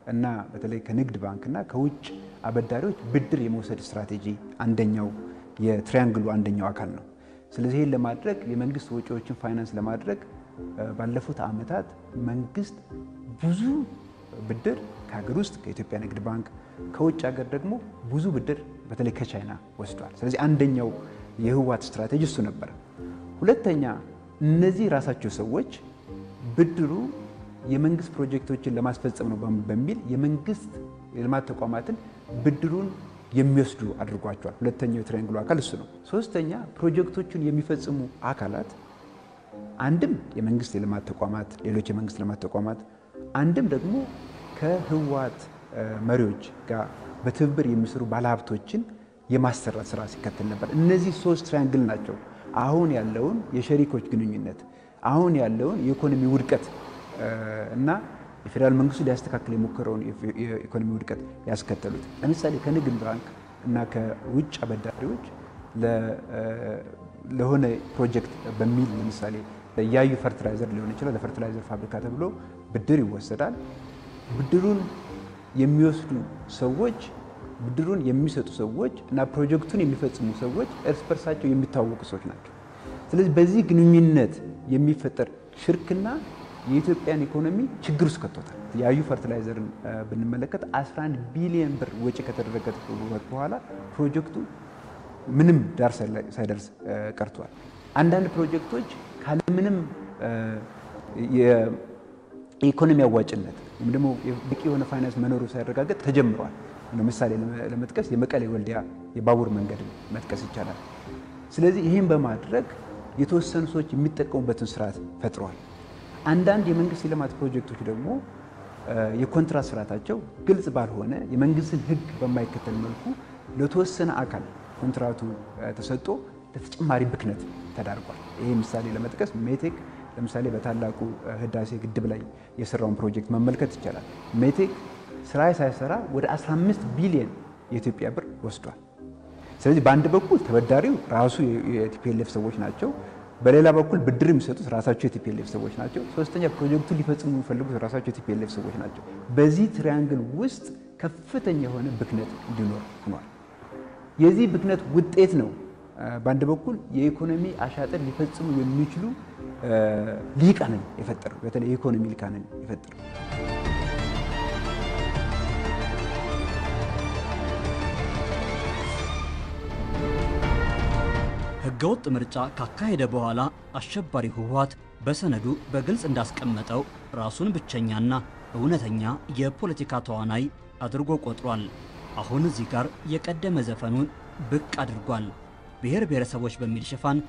እና በተለይ ከንግድ ባንክ እና ከውጭ አበዳሪዎች ብድር የመውሰድ ስትራቴጂ አንደኛው የትሪያንግሉ አንደኛው አካል ነው። ስለዚህ ይህን ለማድረግ የመንግስት ወጪዎችን ፋይናንስ ለማድረግ ባለፉት ዓመታት መንግስት ብዙ ብድር ከሀገር ውስጥ ከኢትዮጵያ ንግድ ባንክ፣ ከውጭ ሀገር ደግሞ ብዙ ብድር በተለይ ከቻይና ወስዷል። ስለዚህ አንደኛው የህወሓት ስትራቴጂ እሱ ነበር። ሁለተኛ እነዚህ ራሳቸው ሰዎች ብድሩ የመንግስት ፕሮጀክቶችን ለማስፈጸም ነው በሚል የመንግስት የልማት ተቋማትን ብድሩን የሚወስዱ አድርጓቸዋል። ሁለተኛው የትሪያንግሉ አካል እሱ ነው። ሶስተኛ ፕሮጀክቶቹን የሚፈጽሙ አካላት አንድም የመንግስት የልማት ተቋማት፣ ሌሎች የመንግስት ልማት ተቋማት፣ አንድም ደግሞ ከህወሓት መሪዎች ጋር በትብብር የሚሰሩ ባለሀብቶችን የማሰራት ስራ ሲከተል ነበር። እነዚህ ሶስት ትሪያንግል ናቸው አሁን ያለውን የሸሪኮች ግንኙነት አሁን ያለውን የኢኮኖሚ ውድቀት እና የፌዴራል መንግስቱ ሊያስተካክል የሞከረውን የኢኮኖሚ ውድቀት ያስከተሉት። ለምሳሌ ከንግድ ባንክ እና ከውጭ አበዳሪዎች ለሆነ ፕሮጀክት በሚል ለምሳሌ ለያዩ fertilizer ሊሆን ይችላል። ለ fertilizer ፋብሪካ ተብሎ ብድር ይወሰዳል። ብድሩን የሚወስዱ ሰዎች ብድሩን የሚሰጡ ሰዎች እና ፕሮጀክቱን የሚፈጽሙ ሰዎች እርስ በርሳቸው የሚታወቁ ሰዎች ናቸው። ስለዚህ በዚህ ግንኙነት የሚፈጠር ሽርክና የኢትዮጵያን ኢኮኖሚ ችግር ውስጥ ከቶታል። የያዩ fertilizer ን ብንመለከት 11 ቢሊዮን ብር ወጪ ከተደረገ በኋላ ፕሮጀክቱ ምንም ዳር ሳይደርስ ቀርቷል። አንዳንድ ፕሮጀክቶች ካለምንም የኢኮኖሚ አዋጭነት ወይም ደግሞ በቂ የሆነ ፋይናንስ መኖሩ ሳይረጋገጥ ተጀምረዋል። ለምሳሌ ለመጥቀስ የመቀሌ ወልዲያ የባቡር መንገድን መጥቀስ ይቻላል። ስለዚህ ይህን በማድረግ የተወሰኑ ሰዎች የሚጠቀሙበትን ስርዓት ፈጥረዋል። አንዳንድ የመንግስት የልማት ፕሮጀክቶች ደግሞ የኮንትራት ስርዓታቸው ግልጽ ባልሆነ የመንግስትን ሕግ በማይከተል መልኩ ለተወሰነ አካል ኮንትራቱ ተሰጥቶ ለተጨማሪ ብክነት ተዳርጓል። ይህ ምሳሌ ለመጥቀስ ሜቴክ ለምሳሌ በታላቁ ህዳሴ ግድብ ላይ የሰራውን ፕሮጀክት መመልከት ይቻላል። ሜቴክ ስራ ሳይሰራ ወደ 15 ቢሊዮን የኢትዮጵያ ብር ወስዷል። ስለዚህ በአንድ በኩል ተበዳሪው ራሱ የ TPLF ሰዎች ናቸው። በሌላ በኩል ብድር የሚሰጡት ራሳቸው የ TPLF ሰዎች ናቸው። ሶስተኛ ፕሮጀክቱን ሊፈጽሙ የሚፈልጉት ራሳቸው የ TPLF ሰዎች ናቸው። በዚህ ትሪያንግል ውስጥ ከፍተኛ የሆነ ብክነት እንዲኖር ሆኗል። የዚህ ብክነት ውጤት ነው በአንድ በኩል የኢኮኖሚ አሻጥር ሊፈጽሙ የሚችሉ ሊቃንን የፈጠረው በተለይ የኢኮኖሚ ሊቃንን የፈጠረው ህገወጥ ምርጫ ካካሄደ በኋላ አሸባሪ ህወሓት በሰነዱ በግልጽ እንዳስቀመጠው ራሱን ብቸኛና እውነተኛ የፖለቲካ ተዋናይ አድርጎ ቆጥሯል። አሁን እዚህ ጋር የቀደመ ዘፈኑን ብቅ አድርጓል። ብሔር ብሔረሰቦች በሚል ሽፋን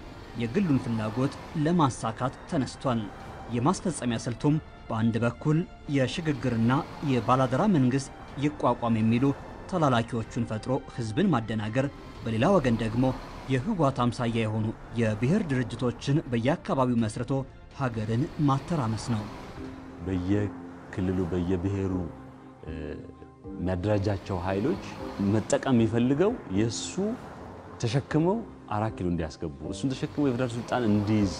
የግሉን ፍላጎት ለማሳካት ተነስቷል። የማስፈጸሚያ ስልቱም በአንድ በኩል የሽግግርና የባላደራ መንግሥት ይቋቋም የሚሉ ተላላኪዎቹን ፈጥሮ ሕዝብን ማደናገር፣ በሌላ ወገን ደግሞ የህወሓት አምሳያ የሆኑ የብሔር ድርጅቶችን በየአካባቢው መስርቶ ሀገርን ማተራመስ ነው። በየክልሉ በየብሔሩ የሚያደራጃቸው ኃይሎች መጠቀም የሚፈልገው የእሱ ተሸክመው አራት ኪሎ እንዲያስገቡ እሱን ተሸክመው የፌዴራል ስልጣን እንዲይዝ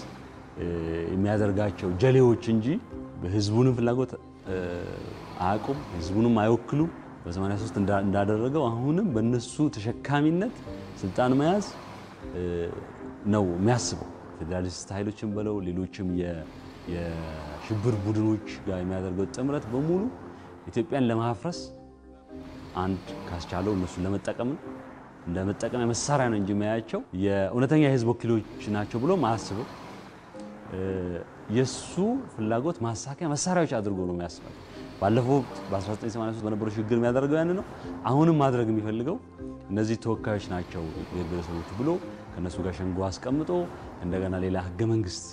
የሚያደርጋቸው ጀሌዎች እንጂ በህዝቡንም ፍላጎት አያውቁም፣ ህዝቡንም አይወክሉም። በ83 እንዳደረገው አሁንም በእነሱ ተሸካሚነት ስልጣን መያዝ ነው የሚያስበው። ፌዴራሊስት ኃይሎችን በለው ሌሎችም የሽብር ቡድኖች ጋር የሚያደርገው ጥምረት በሙሉ ኢትዮጵያን ለማፍረስ አንድ ካስቻለው እነሱን ለመጠቀም እንደ መጠቀሚያ መሳሪያ ነው እንጂ የሚያያቸው የእውነተኛ የህዝብ ወኪሎች ናቸው ብሎም አያስበው። የእሱ ፍላጎት ማሳኪያ መሳሪያዎች አድርጎ ነው የሚያስባል። ባለፈው በ1983 በነበረው ሽግግር የሚያደርገው ያን ነው። አሁንም ማድረግ የሚፈልገው እነዚህ ተወካዮች ናቸው ብሔር ብሔረሰቦች ብሎ ከእነሱ ጋር ሸንጎ አስቀምጦ እንደገና ሌላ ህገ መንግስት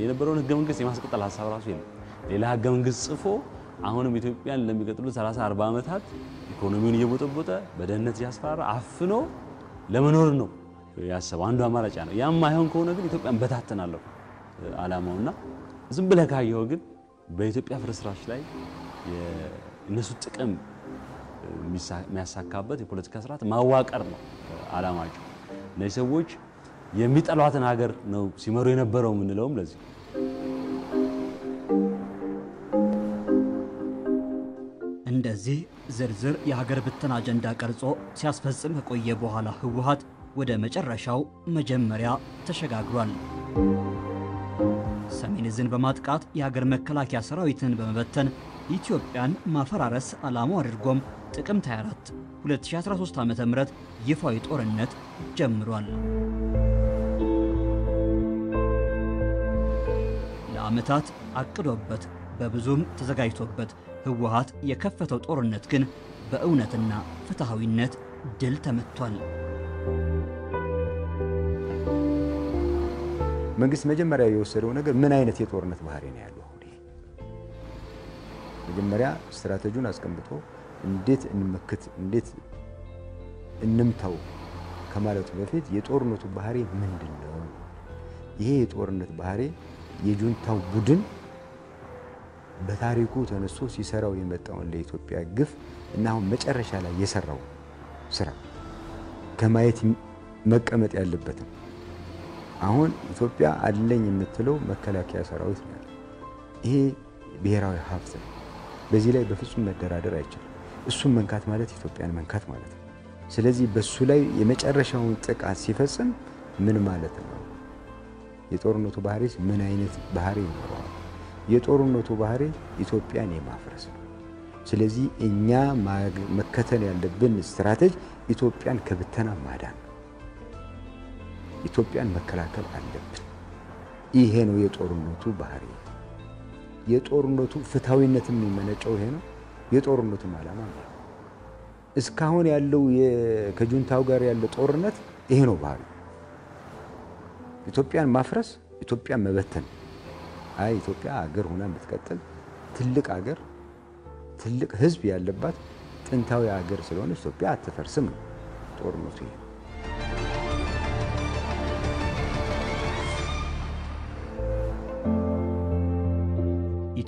የነበረውን ህገ መንግስት የማስቀጠል ሀሳብ ራሱ የለም። ሌላ ህገ መንግስት ጽፎ አሁንም ኢትዮጵያን ለሚቀጥሉት 30 40 ዓመታት ኢኮኖሚውን እየቦጠቦጠ በደህንነት እያስፈራራ አፍኖ ለመኖር ነው ያሰበው። አንዱ አማራጭ ነው። ያም አይሆን ከሆነ ግን ኢትዮጵያን በታተናለሁ አላማውና ዝም ብለህ ካየኸው ግን በኢትዮጵያ ፍርስራሽ ላይ እነሱ ጥቅም የሚያሳካበት የፖለቲካ ስርዓት ማዋቀር ነው አላማቸው። እነዚህ ሰዎች የሚጠሏትን ሀገር ነው ሲመሩ የነበረው የምንለውም ለዚህ እንደዚህ ዝርዝር የሀገር ብትን አጀንዳ ቀርጾ ሲያስፈጽም ከቆየ በኋላ ህወሓት ወደ መጨረሻው መጀመሪያ ተሸጋግሯል። ሰሜን ዕዝን በማጥቃት የሀገር መከላከያ ሰራዊትን በመበተን ኢትዮጵያን ማፈራረስ ዓላማው አድርጎም ጥቅምት 24 2013 ዓ.ም ይፋዊ ጦርነት ጀምሯል። ለዓመታት አቅዶበት በብዙም ተዘጋጅቶበት ህወሓት የከፈተው ጦርነት ግን በእውነትና ፍትሐዊነት ድል ተመቷል። መንግስት መጀመሪያ የወሰደው ነገር ምን አይነት የጦርነት ባህሪ ነው ያለው? መጀመሪያ ስትራቴጂውን አስቀምጦ እንዴት እንመክት፣ እንዴት እንምታው ከማለቱ በፊት የጦርነቱ ባህሪ ምንድን ነው? ይሄ የጦርነት ባህሪ የጁንታው ቡድን በታሪኩ ተነስቶ ሲሰራው የመጣውን ለኢትዮጵያ ግፍ እና አሁን መጨረሻ ላይ የሰራው ስራ ከማየት መቀመጥ ያለበትም አሁን ኢትዮጵያ አለኝ የምትለው መከላከያ ሰራዊት ነው ይሄ ብሔራዊ ሀብት ነው። በዚህ ላይ በፍጹም መደራደር አይቻልም። እሱን መንካት ማለት ኢትዮጵያን መንካት ማለት ነው። ስለዚህ በሱ ላይ የመጨረሻውን ጥቃት ሲፈጽም ምን ማለት ነው? የጦርነቱ ባህሪስ ምን አይነት ባህሪ ይኖረዋል? የጦርነቱ ባህሪ ኢትዮጵያን የማፍረስ ነው። ስለዚህ እኛ መከተል ያለብን ስትራቴጂ ኢትዮጵያን ከብተና ማዳን ነው። ኢትዮጵያን መከላከል አለብን። ይሄ ነው የጦርነቱ ባህሪ። የጦርነቱ ፍትሐዊነትም የሚመነጨው ይሄ ነው። የጦርነቱም ዓላማ ነው። እስካሁን ያለው ከጁንታው ጋር ያለ ጦርነት ይሄ ነው ባህሪ። ኢትዮጵያን ማፍረስ፣ ኢትዮጵያን መበተን። አይ ኢትዮጵያ አገር ሆና የምትቀጥል ትልቅ አገር ትልቅ ሕዝብ ያለባት ጥንታዊ አገር ስለሆነ ኢትዮጵያ አትፈርስም ነው ጦርነቱ ይሄ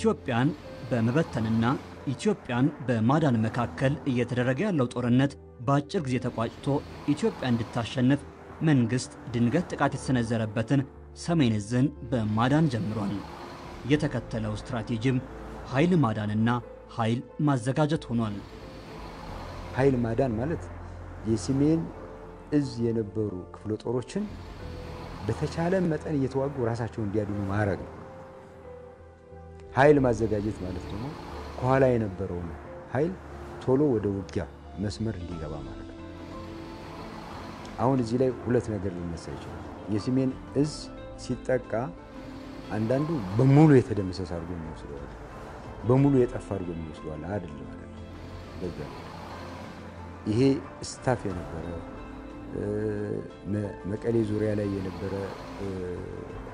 ኢትዮጵያን በመበተንና ኢትዮጵያን በማዳን መካከል እየተደረገ ያለው ጦርነት በአጭር ጊዜ ተቋጭቶ ኢትዮጵያ እንድታሸንፍ መንግሥት ድንገት ጥቃት የተሰነዘረበትን ሰሜን ዕዝን በማዳን ጀምሯል። የተከተለው ስትራቴጂም ኃይል ማዳንና ኃይል ማዘጋጀት ሆኗል። ኃይል ማዳን ማለት የሰሜን ዕዝ የነበሩ ክፍለ ጦሮችን በተቻለ መጠን እየተዋጉ ራሳቸውን እንዲያድኑ ማድረግ ነው። ኃይል ማዘጋጀት ማለት ደግሞ ከኋላ የነበረውን ኃይል ቶሎ ወደ ውጊያ መስመር እንዲገባ ማለት ነው። አሁን እዚህ ላይ ሁለት ነገር ሊነሳ ይችላል። የሰሜን ዕዝ ሲጠቃ አንዳንዱ በሙሉ የተደመሰሰ አድርጎ የሚወስደዋል፣ በሙሉ የጠፋ አድርጎ የሚወስደዋል። አይደለም አይደለም። በዛ ይሄ staff የነበረ መቀሌ ዙሪያ ላይ የነበረ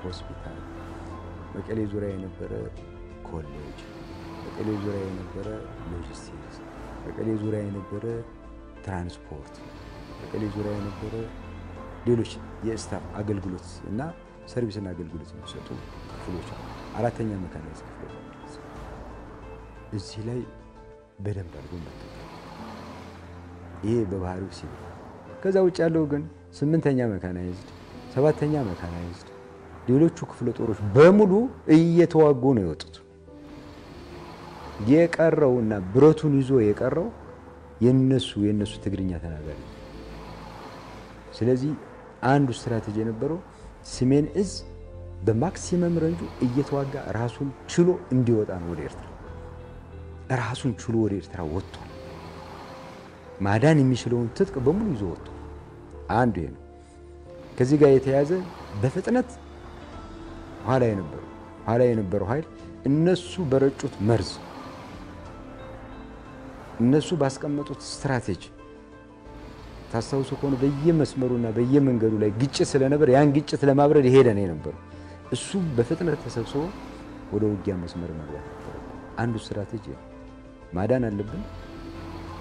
ሆስፒታል፣ መቀሌ ዙሪያ የነበረ ኮሌጅ፣ መቀሌ ዙሪያ የነበረ ሎጂስቲክስ፣ መቀሌ ዙሪያ የነበረ ትራንስፖርት፣ መቀሌ ዙሪያ የነበረ ሌሎች የ staff አገልግሎት እና service ና አገልግሎት የሚሰጡ ክፍሎች አሉ። አራተኛ mechanized ክፍሎች እዚህ ላይ በደንብ አድርጎ መጠቀም ይሄ በባህሪው ሲል ከዛ ውጭ ያለው ግን ስምንተኛ መካናይዝድ፣ ሰባተኛ መካናይዝድ ሌሎቹ ክፍለ ጦሮች በሙሉ እየተዋጉ ነው የወጡት። የቀረውና ብረቱን ይዞ የቀረው የነሱ የነሱ ትግርኛ ተናጋሪ። ስለዚህ አንዱ ስትራቴጂ የነበረው ሰሜን እዝ በማክሲመም ረንጁ እየተዋጋ ራሱን ችሎ እንዲወጣ ነው ወደ ኤርትራ። ራሱን ችሎ ወደ ኤርትራ ወጥቷል። ማዳን የሚችለውን ትጥቅ በሙሉ ይዞ ወጥቷል። አንዱ ይሄ ነው። ከዚህ ጋር የተያዘ በፍጥነት ኋላ የነበረው ኋላ የነበረው ኃይል እነሱ በረጩት መርዝ እነሱ ባስቀመጡት ስትራቴጂ ታስታውሱ ከሆነ በየመስመሩና በየመንገዱ ላይ ግጭት ስለነበር ያን ግጭት ለማብረድ የሄደ ነው የነበረው። እሱ በፍጥነት ተሰብስቦ ወደ ውጊያ መስመር መግባት አንዱ ስትራቴጂ ማዳን አለብን።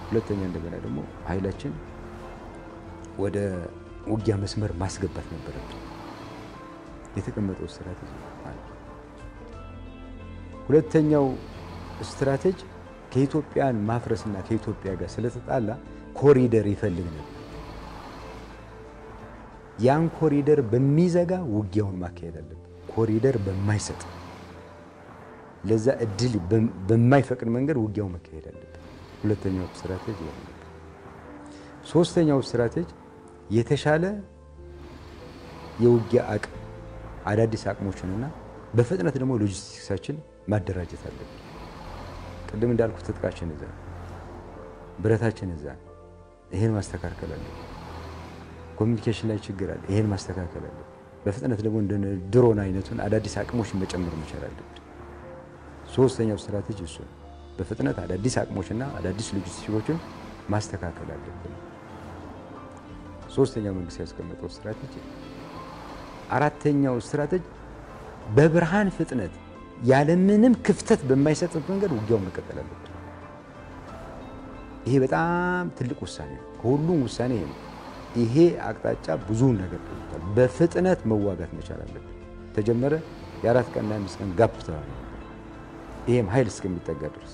ሁለተኛ እንደገና ደግሞ ኃይላችን ወደ ውጊያ መስመር ማስገባት ነበረብን። የተቀመጠው ስትራቴጂ ሁለተኛው ስትራቴጂ ከኢትዮጵያን ማፍረስና ከኢትዮጵያ ጋር ስለተጣላ ኮሪደር ይፈልግ ነበር። ያን ኮሪደር በሚዘጋ ውጊያውን ማካሄድ አለብን። ኮሪደር በማይሰጥ ለዛ እድል በማይፈቅድ መንገድ ውጊያው መካሄድ አለብን። ሁለተኛው ስትራቴጂ ሶስተኛው ስትራቴጂ የተሻለ የውጊያ አቅም አዳዲስ አቅሞችንና በፍጥነት ደግሞ ሎጂስቲክሳችን ማደራጀት አለብን። ቅድም እንዳልኩት ትጥቃችን እዛ ብረታችን እዛ ይሄን ማስተካከል አለብን። ኮሚኒኬሽን ላይ ችግር አለ፣ ይሄን ማስተካከል አለብን። በፍጥነት ደግሞ እንደ ድሮን አይነቱን አዳዲስ አቅሞችን መጨመር መቻል አለብን። ሶስተኛው ስትራቴጂ እሱ በፍጥነት አዳዲስ አቅሞችና አዳዲስ ሎጂስቲኮችን ማስተካከል አለብን። ሶስተኛው መንግስት ያስቀመጠው ስትራቴጂ። አራተኛው ስትራቴጂ በብርሃን ፍጥነት ያለምንም ክፍተት በማይሰጥ መንገድ ውጊያው መቀጠል አለብን። ይሄ በጣም ትልቅ ውሳኔ ነው። ከሁሉም ውሳኔ ይሄ ነው። ይሄ አቅጣጫ ብዙውን ነገር ጠይቷል። በፍጥነት መዋጋት መቻል አለብን። ተጀመረ የአራት ቀንና የአምስት ቀን gap ተባለ። ይሄም ኃይል እስከሚጠጋ ድረስ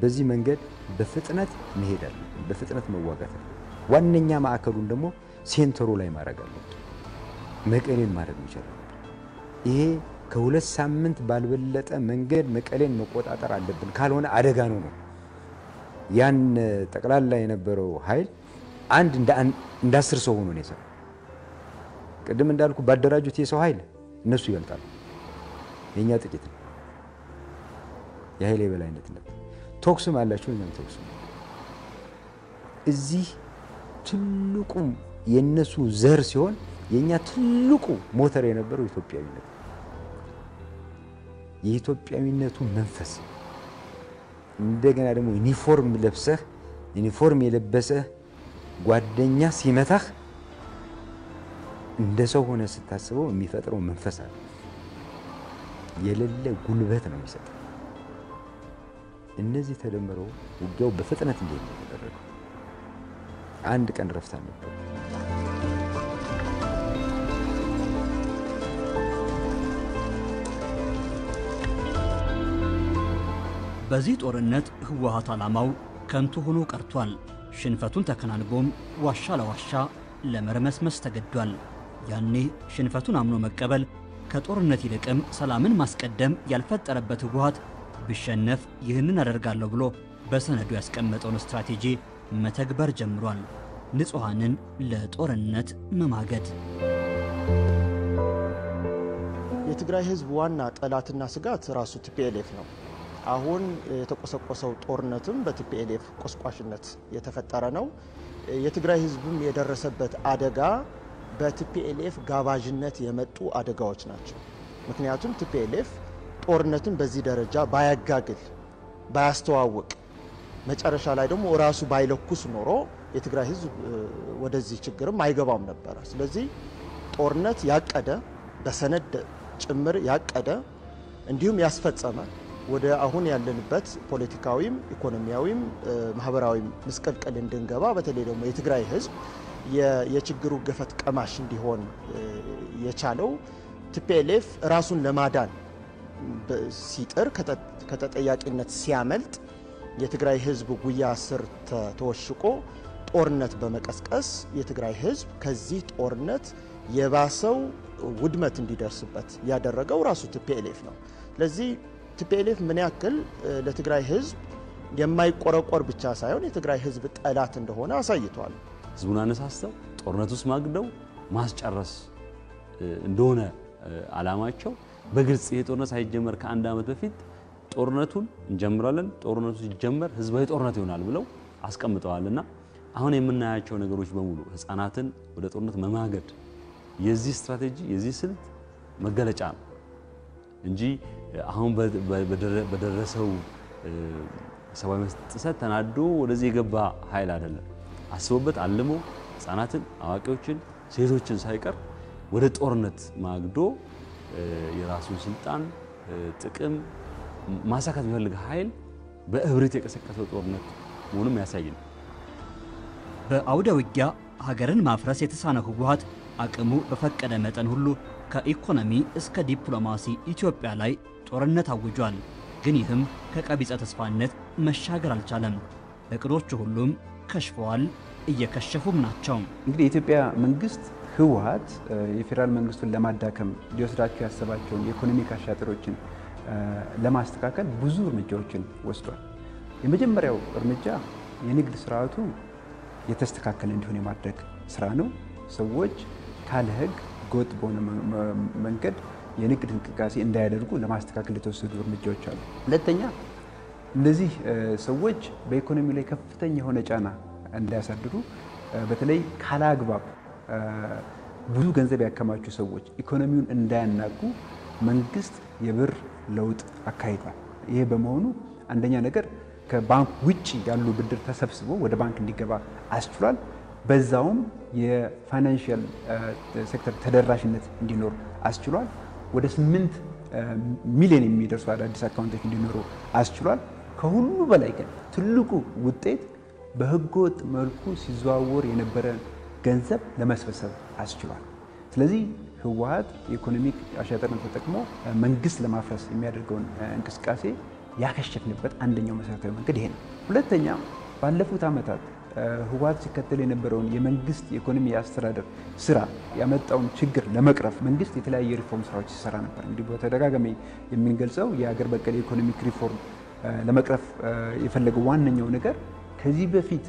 በዚህ መንገድ በፍጥነት መሄድ አለብን። በፍጥነት መዋጋት አለብን። ዋነኛ ማዕከሉን ደግሞ center ኡ ላይ ማድረግ አለብን። መቀሌን ማድረግ መቻል አለብን። ይሄ ከሁለት ሳምንት ባልበለጠ መንገድ መቀሌን መቆጣጠር አለብን። ካልሆነ አደጋ ነው ነው ያን ጠቅላላ የነበረው ኃይል አንድ እንደ አስር ሰው ሆኖ ነው የሰራው። ቅድም እንዳልኩ ባደራጁት የሰው ኃይል እነሱ ይበልጣሉ፣ የእኛ ጥቂት ነው። የኃይል የበላይነት ነት ቶክስም አላቸው፣ እኛም ቶክስም እዚህ ትልቁ የእነሱ ዘር ሲሆን የእኛ ትልቁ ሞተር የነበረው ኢትዮጵያዊነት የኢትዮጵያዊነቱ መንፈስ እንደገና ደግሞ ዩኒፎርም ለብሰህ ዩኒፎርም የለበሰህ ጓደኛ ሲመታህ እንደ ሰው ሆነ ስታስበው የሚፈጥረው መንፈስ አለ። የሌለ ጉልበት ነው የሚሰጠው። እነዚህ ተደምረው ውጊያው በፍጥነት እንዲሄድ ነው አንድ ቀን ረፍት አልነበረ። በዚህ ጦርነት ህወሓት ዓላማው ከንቱ ሆኖ ቀርቷል። ሽንፈቱን ተከናንቦም ዋሻ ለዋሻ ለመርመስመስ ተገዷል። ያኔ ሽንፈቱን አምኖ መቀበል ከጦርነት ይልቅም ሰላምን ማስቀደም ያልፈጠረበት ህወሓት ብሸነፍ ይህንን አደርጋለሁ ብሎ በሰነዱ ያስቀመጠውን ስትራቴጂ መተግበር ጀምሯል። ንጹሐንን ለጦርነት መማገድ። የትግራይ ህዝብ ዋና ጠላትና ስጋት ራሱ TPLF ነው። አሁን የተቆሰቆሰው ጦርነትም በ TPLF ቆስቋሽነት የተፈጠረ ነው። የትግራይ ህዝብም የደረሰበት አደጋ በ TPLF ጋባዥነት የመጡ አደጋዎች ናቸው። ምክንያቱም TPLF ጦርነትን በዚህ ደረጃ ባያጋግል፣ ባያስተዋውቅ፣ መጨረሻ ላይ ደግሞ ራሱ ባይለኩስ ኖሮ የትግራይ ህዝብ ወደዚህ ችግርም አይገባም ነበረ። ስለዚህ ጦርነት ያቀደ በሰነድ ጭምር ያቀደ እንዲሁም ያስፈጸመ ወደ አሁን ያለንበት ፖለቲካዊም ኢኮኖሚያዊም ማህበራዊም ምስቅልቅል እንድንገባ በተለይ ደግሞ የትግራይ ህዝብ የችግሩ ገፈት ቀማሽ እንዲሆን የቻለው TPLF ራሱን ለማዳን ሲጥር ከተጠያቂነት ሲያመልጥ የትግራይ ህዝብ ጉያ ስር ተወሽቆ ጦርነት በመቀስቀስ የትግራይ ህዝብ ከዚህ ጦርነት የባሰው ውድመት እንዲደርስበት ያደረገው ራሱ TPLF ነው። ስለዚህ TPLF ምን ያክል ለትግራይ ህዝብ የማይቆረቆር ብቻ ሳይሆን የትግራይ ህዝብ ጠላት እንደሆነ አሳይቷል። ህዝቡን አነሳስተው ጦርነት ውስጥ ማግደው ማስጨረስ እንደሆነ አላማቸው በግልጽ ይሄ ጦርነት ሳይጀመር ከአንድ ዓመት በፊት ጦርነቱን እንጀምራለን፣ ጦርነቱ ሲጀመር ህዝባዊ ጦርነት ይሆናል ብለው አስቀምጠዋልና አሁን የምናያቸው ነገሮች በሙሉ ህፃናትን ወደ ጦርነት መማገድ የዚህ ስትራቴጂ የዚህ ስልት መገለጫ ነው እንጂ አሁን በደረሰው ሰብአዊ መብት ጥሰት ተናዶ ወደዚህ የገባ ኃይል አይደለም። አስቦበት አልሞ ህፃናትን፣ አዋቂዎችን፣ ሴቶችን ሳይቀር ወደ ጦርነት ማግዶ የራሱን ስልጣን ጥቅም ማሳካት የሚፈልግ ኃይል በእብሪት የቀሰቀሰው ጦርነት መሆኑም ያሳይ ነው። በአውደ ውጊያ ሀገርን ማፍረስ የተሳነው ህወሓት አቅሙ በፈቀደ መጠን ሁሉ ከኢኮኖሚ እስከ ዲፕሎማሲ ኢትዮጵያ ላይ ጦርነት አውጇል። ግን ይህም ከቀቢጸ ተስፋነት መሻገር አልቻለም። እቅዶቹ ሁሉም ከሽፈዋል፣ እየከሸፉም ናቸው። እንግዲህ የኢትዮጵያ መንግስት ህወሓት የፌዴራል መንግስቱን ለማዳከም ሊወስዳቸው ያሰባቸውን የኢኮኖሚክ አሻጥሮችን ለማስተካከል ብዙ እርምጃዎችን ወስዷል። የመጀመሪያው እርምጃ የንግድ ስርዓቱ የተስተካከለ እንዲሆን የማድረግ ስራ ነው። ሰዎች ካለ ህግ ህገወጥ በሆነ መንገድ የንግድ እንቅስቃሴ እንዳያደርጉ ለማስተካከል የተወሰዱ እርምጃዎች አሉ። ሁለተኛ እነዚህ ሰዎች በኢኮኖሚ ላይ ከፍተኛ የሆነ ጫና እንዳያሳድሩ በተለይ ካለ አግባብ ብዙ ገንዘብ ያከማቹ ሰዎች ኢኮኖሚውን እንዳያናጉ መንግስት የብር ለውጥ አካሂዷል። ይሄ በመሆኑ አንደኛ ነገር ከባንክ ውጭ ያሉ ብድር ተሰብስቦ ወደ ባንክ እንዲገባ አስችሏል። በዛውም የ financial sector ተደራሽነት እንዲኖር አስችሏል። ወደ ስምንት ሚሊዮን የሚደርሱ አዳዲስ አካውንቶች እንዲኖሩ አስችሏል። ከሁሉ በላይ ግን ትልቁ ውጤት በህገወጥ መልኩ ሲዘዋወር የነበረ ገንዘብ ለመሰብሰብ አስችሏል። ስለዚህ ህወሓት የ economic አሻጥርን ተጠቅሞ መንግስት ለማፍረስ የሚያደርገውን እንቅስቃሴ ያከሸፍንበት አንደኛው መሰረታዊ መንገድ ይሄ ነው። ሁለተኛ ባለፉት ዓመታት ህወሓት ሲከተል የነበረውን የመንግስት የኢኮኖሚ የአስተዳደር ስራ ያመጣውን ችግር ለመቅረፍ መንግስት የተለያዩ የሪፎርም ስራዎች ሲሰራ ነበር። እንግዲህ በተደጋጋሚ የምንገልጸው የሀገር በቀል የ economic reform ለመቅረፍ የፈለገው ዋነኛው ነገር ከዚህ በፊት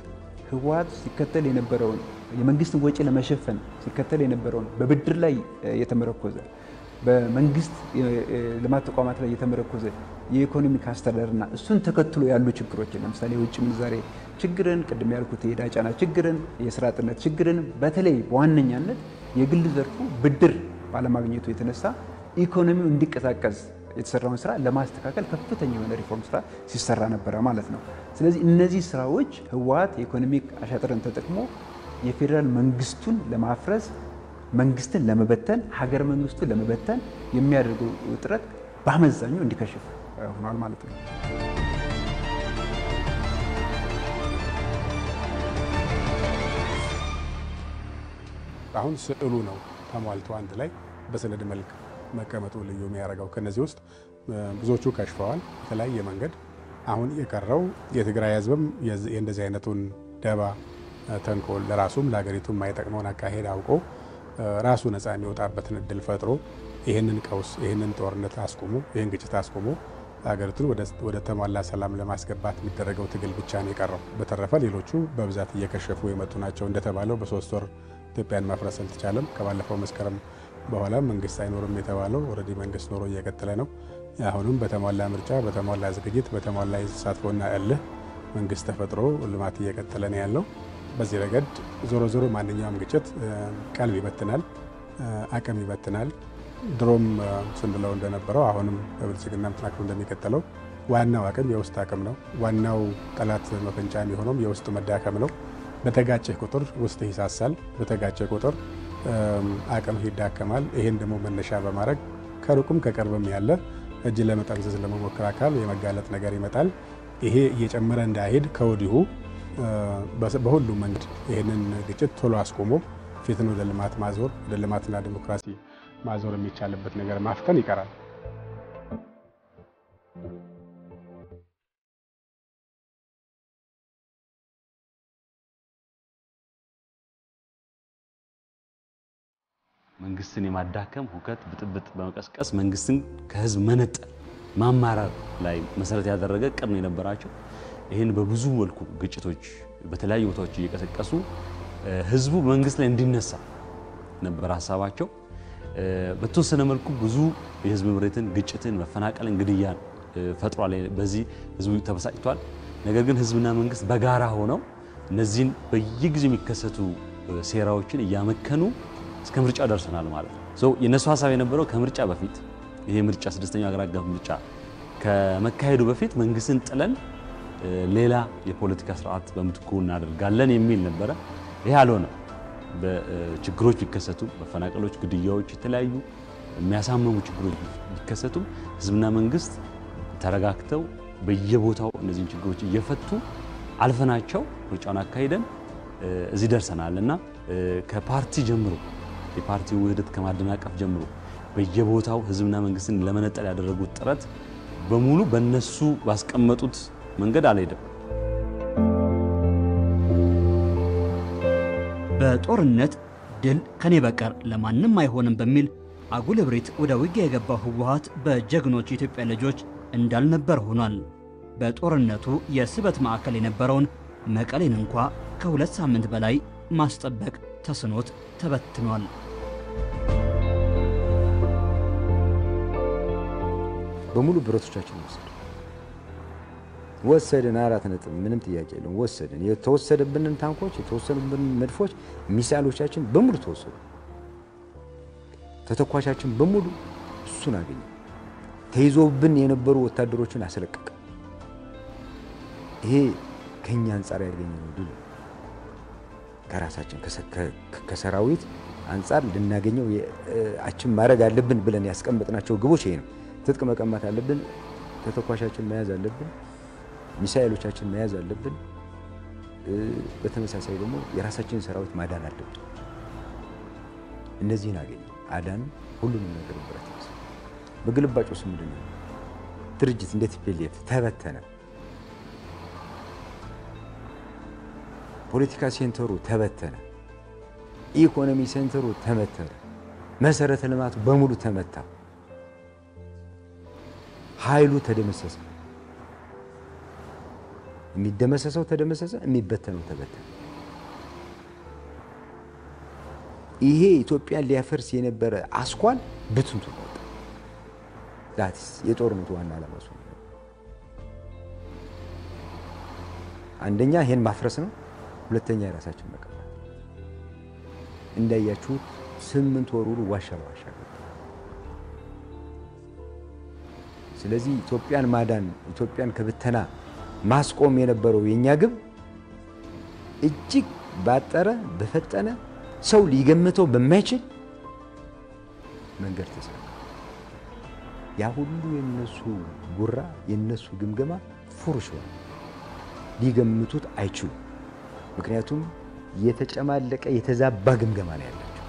ህወሓት ሲከተል የነበረውን የመንግስትን ወጪ ለመሸፈን ሲከተል የነበረውን በብድር ላይ የተመረኮዘ በመንግስት ልማት ተቋማት ላይ የተመረኮዘ የ economic አስተዳደርና እሱን ተከትሎ ያሉ ችግሮችን ለምሳሌ የውጭ ምንዛሬ ችግርን፣ ቅድም ያልኩት የዕዳ ጫና ችግርን፣ የስራ አጥነት ችግርን በተለይ በዋነኛነት የግል ዘርፉ ብድር ባለማግኘቱ የተነሳ ኢኮኖሚው እንዲቀዛቀዝ የተሰራውን ስራ ለማስተካከል ከፍተኛ የሆነ ሪፎርም ስራ ሲሰራ ነበረ ማለት ነው። ስለዚህ እነዚህ ስራዎች ህወሓት የኢኮኖሚክ አሻጥርን ተጠቅሞ የፌዴራል መንግስቱን ለማፍረስ መንግስትን ለመበተን ሀገር መንግስቱን ለመበተን የሚያደርገው ጥረት በአመዛኙ እንዲከሽፍ ሆኗል ማለት ነው። አሁን ስዕሉ ነው ተሟልቶ አንድ ላይ በሰነድ መልክ መቀመጡ ልዩ የሚያደርገው። ከነዚህ ውስጥ ብዙዎቹ ከሽፈዋል በተለያየ መንገድ። አሁን የቀረው የትግራይ ህዝብም የእንደዚህ አይነቱን ደባ ተንኮል ለራሱም ለሀገሪቱ የማይጠቅመውን አካሄድ አውቆ ራሱ ነፃ የሚወጣበትን እድል ፈጥሮ ይህንን ቀውስ ይህንን ጦርነት አስቁሞ ይህን ግጭት አስቁሞ ሀገሪቱን ወደ ተሟላ ሰላም ለማስገባት የሚደረገው ትግል ብቻ ነው የቀረው። በተረፈ ሌሎቹ በብዛት እየከሸፉ የመጡ ናቸው። እንደተባለው በሶስት ወር ኢትዮጵያን ማፍረስ አልተቻለም። ከባለፈው መስከረም በኋላ መንግስት አይኖርም የተባለው already መንግስት ኖሮ እየቀጠለ ነው። አሁንም በተሟላ ምርጫ፣ በተሟላ ዝግጅት፣ በተሟላ ተሳትፎና እልህ መንግስት ተፈጥሮ ልማት እየቀጠለ ነው ያለው። በዚህ ረገድ ዞሮ ዞሮ ማንኛውም ግጭት ቀልብ ይበትናል፣ አቅም ይበትናል። ድሮም ስንለው እንደነበረው አሁንም በብልጽግናም ተጠናክሮ እንደሚቀጥለው ዋናው አቅም የውስጥ አቅም ነው። ዋናው ጠላት መፈንጫ የሚሆነውም የውስጥ መዳከም ነው። በተጋጨህ ቁጥር ውስጥህ ይሳሳል። በተጋጨህ ቁጥር አቅምህ ይዳከማል። ይሄን ደግሞ መነሻ በማድረግ ከሩቁም ከቅርብም ያለ እጅ ለመጠምዘዝ ለመሞከር አካል የመጋለጥ ነገር ይመጣል። ይሄ እየጨመረ እንዳይሄድ ከወዲሁ በሁሉም መንገድ ይህንን ግጭት ቶሎ አስቆሞ ፊትን ወደ ልማት ማዞር ወደ ልማትና ዲሞክራሲ ማዞር የሚቻልበት ነገር ማፍጠን ይቀራል። መንግስትን የማዳከም ሁከት፣ ብጥብጥ በመቀስቀስ መንግስትን ከህዝብ መነጠል ማማራር ላይ መሰረት ያደረገ ነው የነበራቸው። ይህን በብዙ መልኩ ግጭቶች በተለያዩ ቦታዎች እየቀሰቀሱ ህዝቡ መንግስት ላይ እንዲነሳ ነበር ሀሳባቸው። በተወሰነ መልኩ ብዙ የህዝብ ምሬትን፣ ግጭትን፣ መፈናቀልን፣ ግድያን ፈጥሯል። በዚህ ህዝቡ ተበሳጭቷል። ነገር ግን ህዝብና መንግስት በጋራ ሆነው እነዚህን በየጊዜው የሚከሰቱ ሴራዎችን እያመከኑ እስከ ምርጫ ደርሰናል ማለት ነው። የእነሱ ሀሳብ የነበረው ከምርጫ በፊት ይሄ ምርጫ ስድስተኛው ሀገር አቀፍ ምርጫ ከመካሄዱ በፊት መንግስትን ጥለን ሌላ የፖለቲካ ስርዓት በምትኩ እናደርጋለን የሚል ነበረ። ይሄ አልሆነም። በችግሮች ቢከሰቱ መፈናቀሎች፣ ግድያዎች፣ የተለያዩ የሚያሳምሙ ችግሮች ቢከሰቱም ህዝብና መንግስት ተረጋግተው በየቦታው እነዚህን ችግሮች እየፈቱ አልፈናቸው ምርጫውን አካሂደን እዚህ ደርሰናል እና ከፓርቲ ጀምሮ የፓርቲ ውህደት ከማደናቀፍ ጀምሮ በየቦታው ህዝብና መንግስትን ለመነጠል ያደረጉት ጥረት በሙሉ በነሱ ባስቀመጡት መንገድ አልሄደም። በጦርነት ድል ከኔ በቀር ለማንም አይሆንም በሚል አጉል እብሪት ወደ ውጊያ የገባው ህወሓት በጀግኖች የኢትዮጵያ ልጆች እንዳልነበር ሆኗል። በጦርነቱ የስበት ማዕከል የነበረውን መቀሌን እንኳ ከሁለት ሳምንት በላይ ማስጠበቅ ተስኖት ተበትኗል። በሙሉ ብረቶቻችን ወሰድን ወሰድን። አራት ነጥብ ምንም ጥያቄ የለውም። ወሰድን። የተወሰደብንን ታንኮች፣ የተወሰዱብንን መድፎች፣ ሚሳይሎቻችን በሙሉ ተወሰዱ። ተተኳሻችን በሙሉ እሱን አገኘ። ተይዞብን የነበሩ ወታደሮችን አስለቀቀ። ይሄ ከኛ አንጻር ያገኘነው ድል ከራሳችን ከሰራዊት አንጻር ልናገኘው አችን ማድረግ አለብን ብለን ያስቀመጥናቸው ግቦች ይሄ ነው። ትጥቅ መቀማት አለብን። ተተኳሻችን መያዝ አለብን። ሚሳኤሎቻችን መያዝ አለብን። በተመሳሳይ ደግሞ የራሳችንን ሰራዊት ማዳን አለብን። እነዚህን አገኘ አዳን ሁሉንም ነገር ብረት በግልባጩ ስ ምንድን ነው ድርጅት እንደ ቲፒኤልኤፍ ተበተነ። ፖለቲካ ሴንተሩ ተበተነ። ኢኮኖሚ ሴንተሩ ተመተረ። መሰረተ ልማቱ በሙሉ ተመታ። ኃይሉ ተደመሰሰ። የሚደመሰሰው ተደመሰሰ፣ የሚበተነው ተበተነ። ይሄ ኢትዮጵያን ሊያፈርስ የነበረ አስኳል ብትንቱ ወጣ። የጦርነቱ ዋና ዓላማ አንደኛ ይሄን ማፍረስ ነው። ሁለተኛ የራሳችን መቀማት። እንዳያችሁት ስምንት ወር ሙሉ ዋሻ ገባ። ስለዚህ ኢትዮጵያን ማዳን ኢትዮጵያን ከብተና ማስቆም የነበረው የእኛ ግብ እጅግ ባጠረ በፈጠነ ሰው ሊገምተው በማይችል መንገድ ተሳካ። ያ ሁሉ የነሱ ጉራ የነሱ ግምገማ ፉርሽ ሆነ። ሊገምቱት አይችሉም። ምክንያቱም የተጨማለቀ የተዛባ ግምገማ ነው ያላቸው።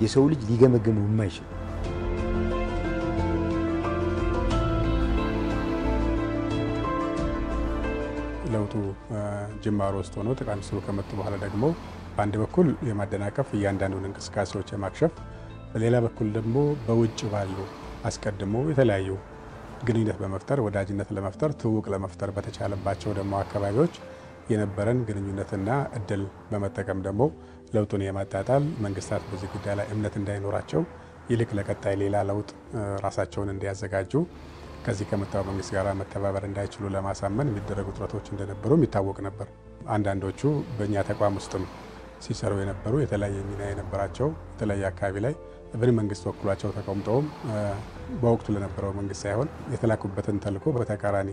የሰው ልጅ ሊገመግመው የማይችል ለውጡ ጅማሮ ውስጥ ሆኖ ጠቅላይ ሚኒስትሩ ከመጡ በኋላ ደግሞ በአንድ በኩል የማደናቀፍ እያንዳንዱን እንቅስቃሴዎች የማክሸፍ በሌላ በኩል ደግሞ በውጭ ባሉ አስቀድሞ የተለያዩ ግንኙነት በመፍጠር ወዳጅነት ለመፍጠር ትውውቅ ለመፍጠር በተቻለባቸው ደግሞ አካባቢዎች የነበረን ግንኙነትና እድል በመጠቀም ደግሞ ለውጡን የማጣጣል መንግስታት በዚህ ጉዳይ ላይ እምነት እንዳይኖራቸው ይልቅ ለቀጣይ ሌላ ለውጥ ራሳቸውን እንዲያዘጋጁ ከዚህ ከመጣው መንግስት ጋር መተባበር እንዳይችሉ ለማሳመን የሚደረጉ ጥረቶች እንደነበሩ የሚታወቅ ነበር። አንዳንዶቹ በእኛ ተቋም ውስጥም ሲሰሩ የነበሩ የተለያየ ሚና የነበራቸው የተለያየ አካባቢ ላይ ብን መንግስት ወክሏቸው ተቀምጠውም በወቅቱ ለነበረው መንግስት ሳይሆን የተላኩበትን ተልዕኮ በተቃራኒ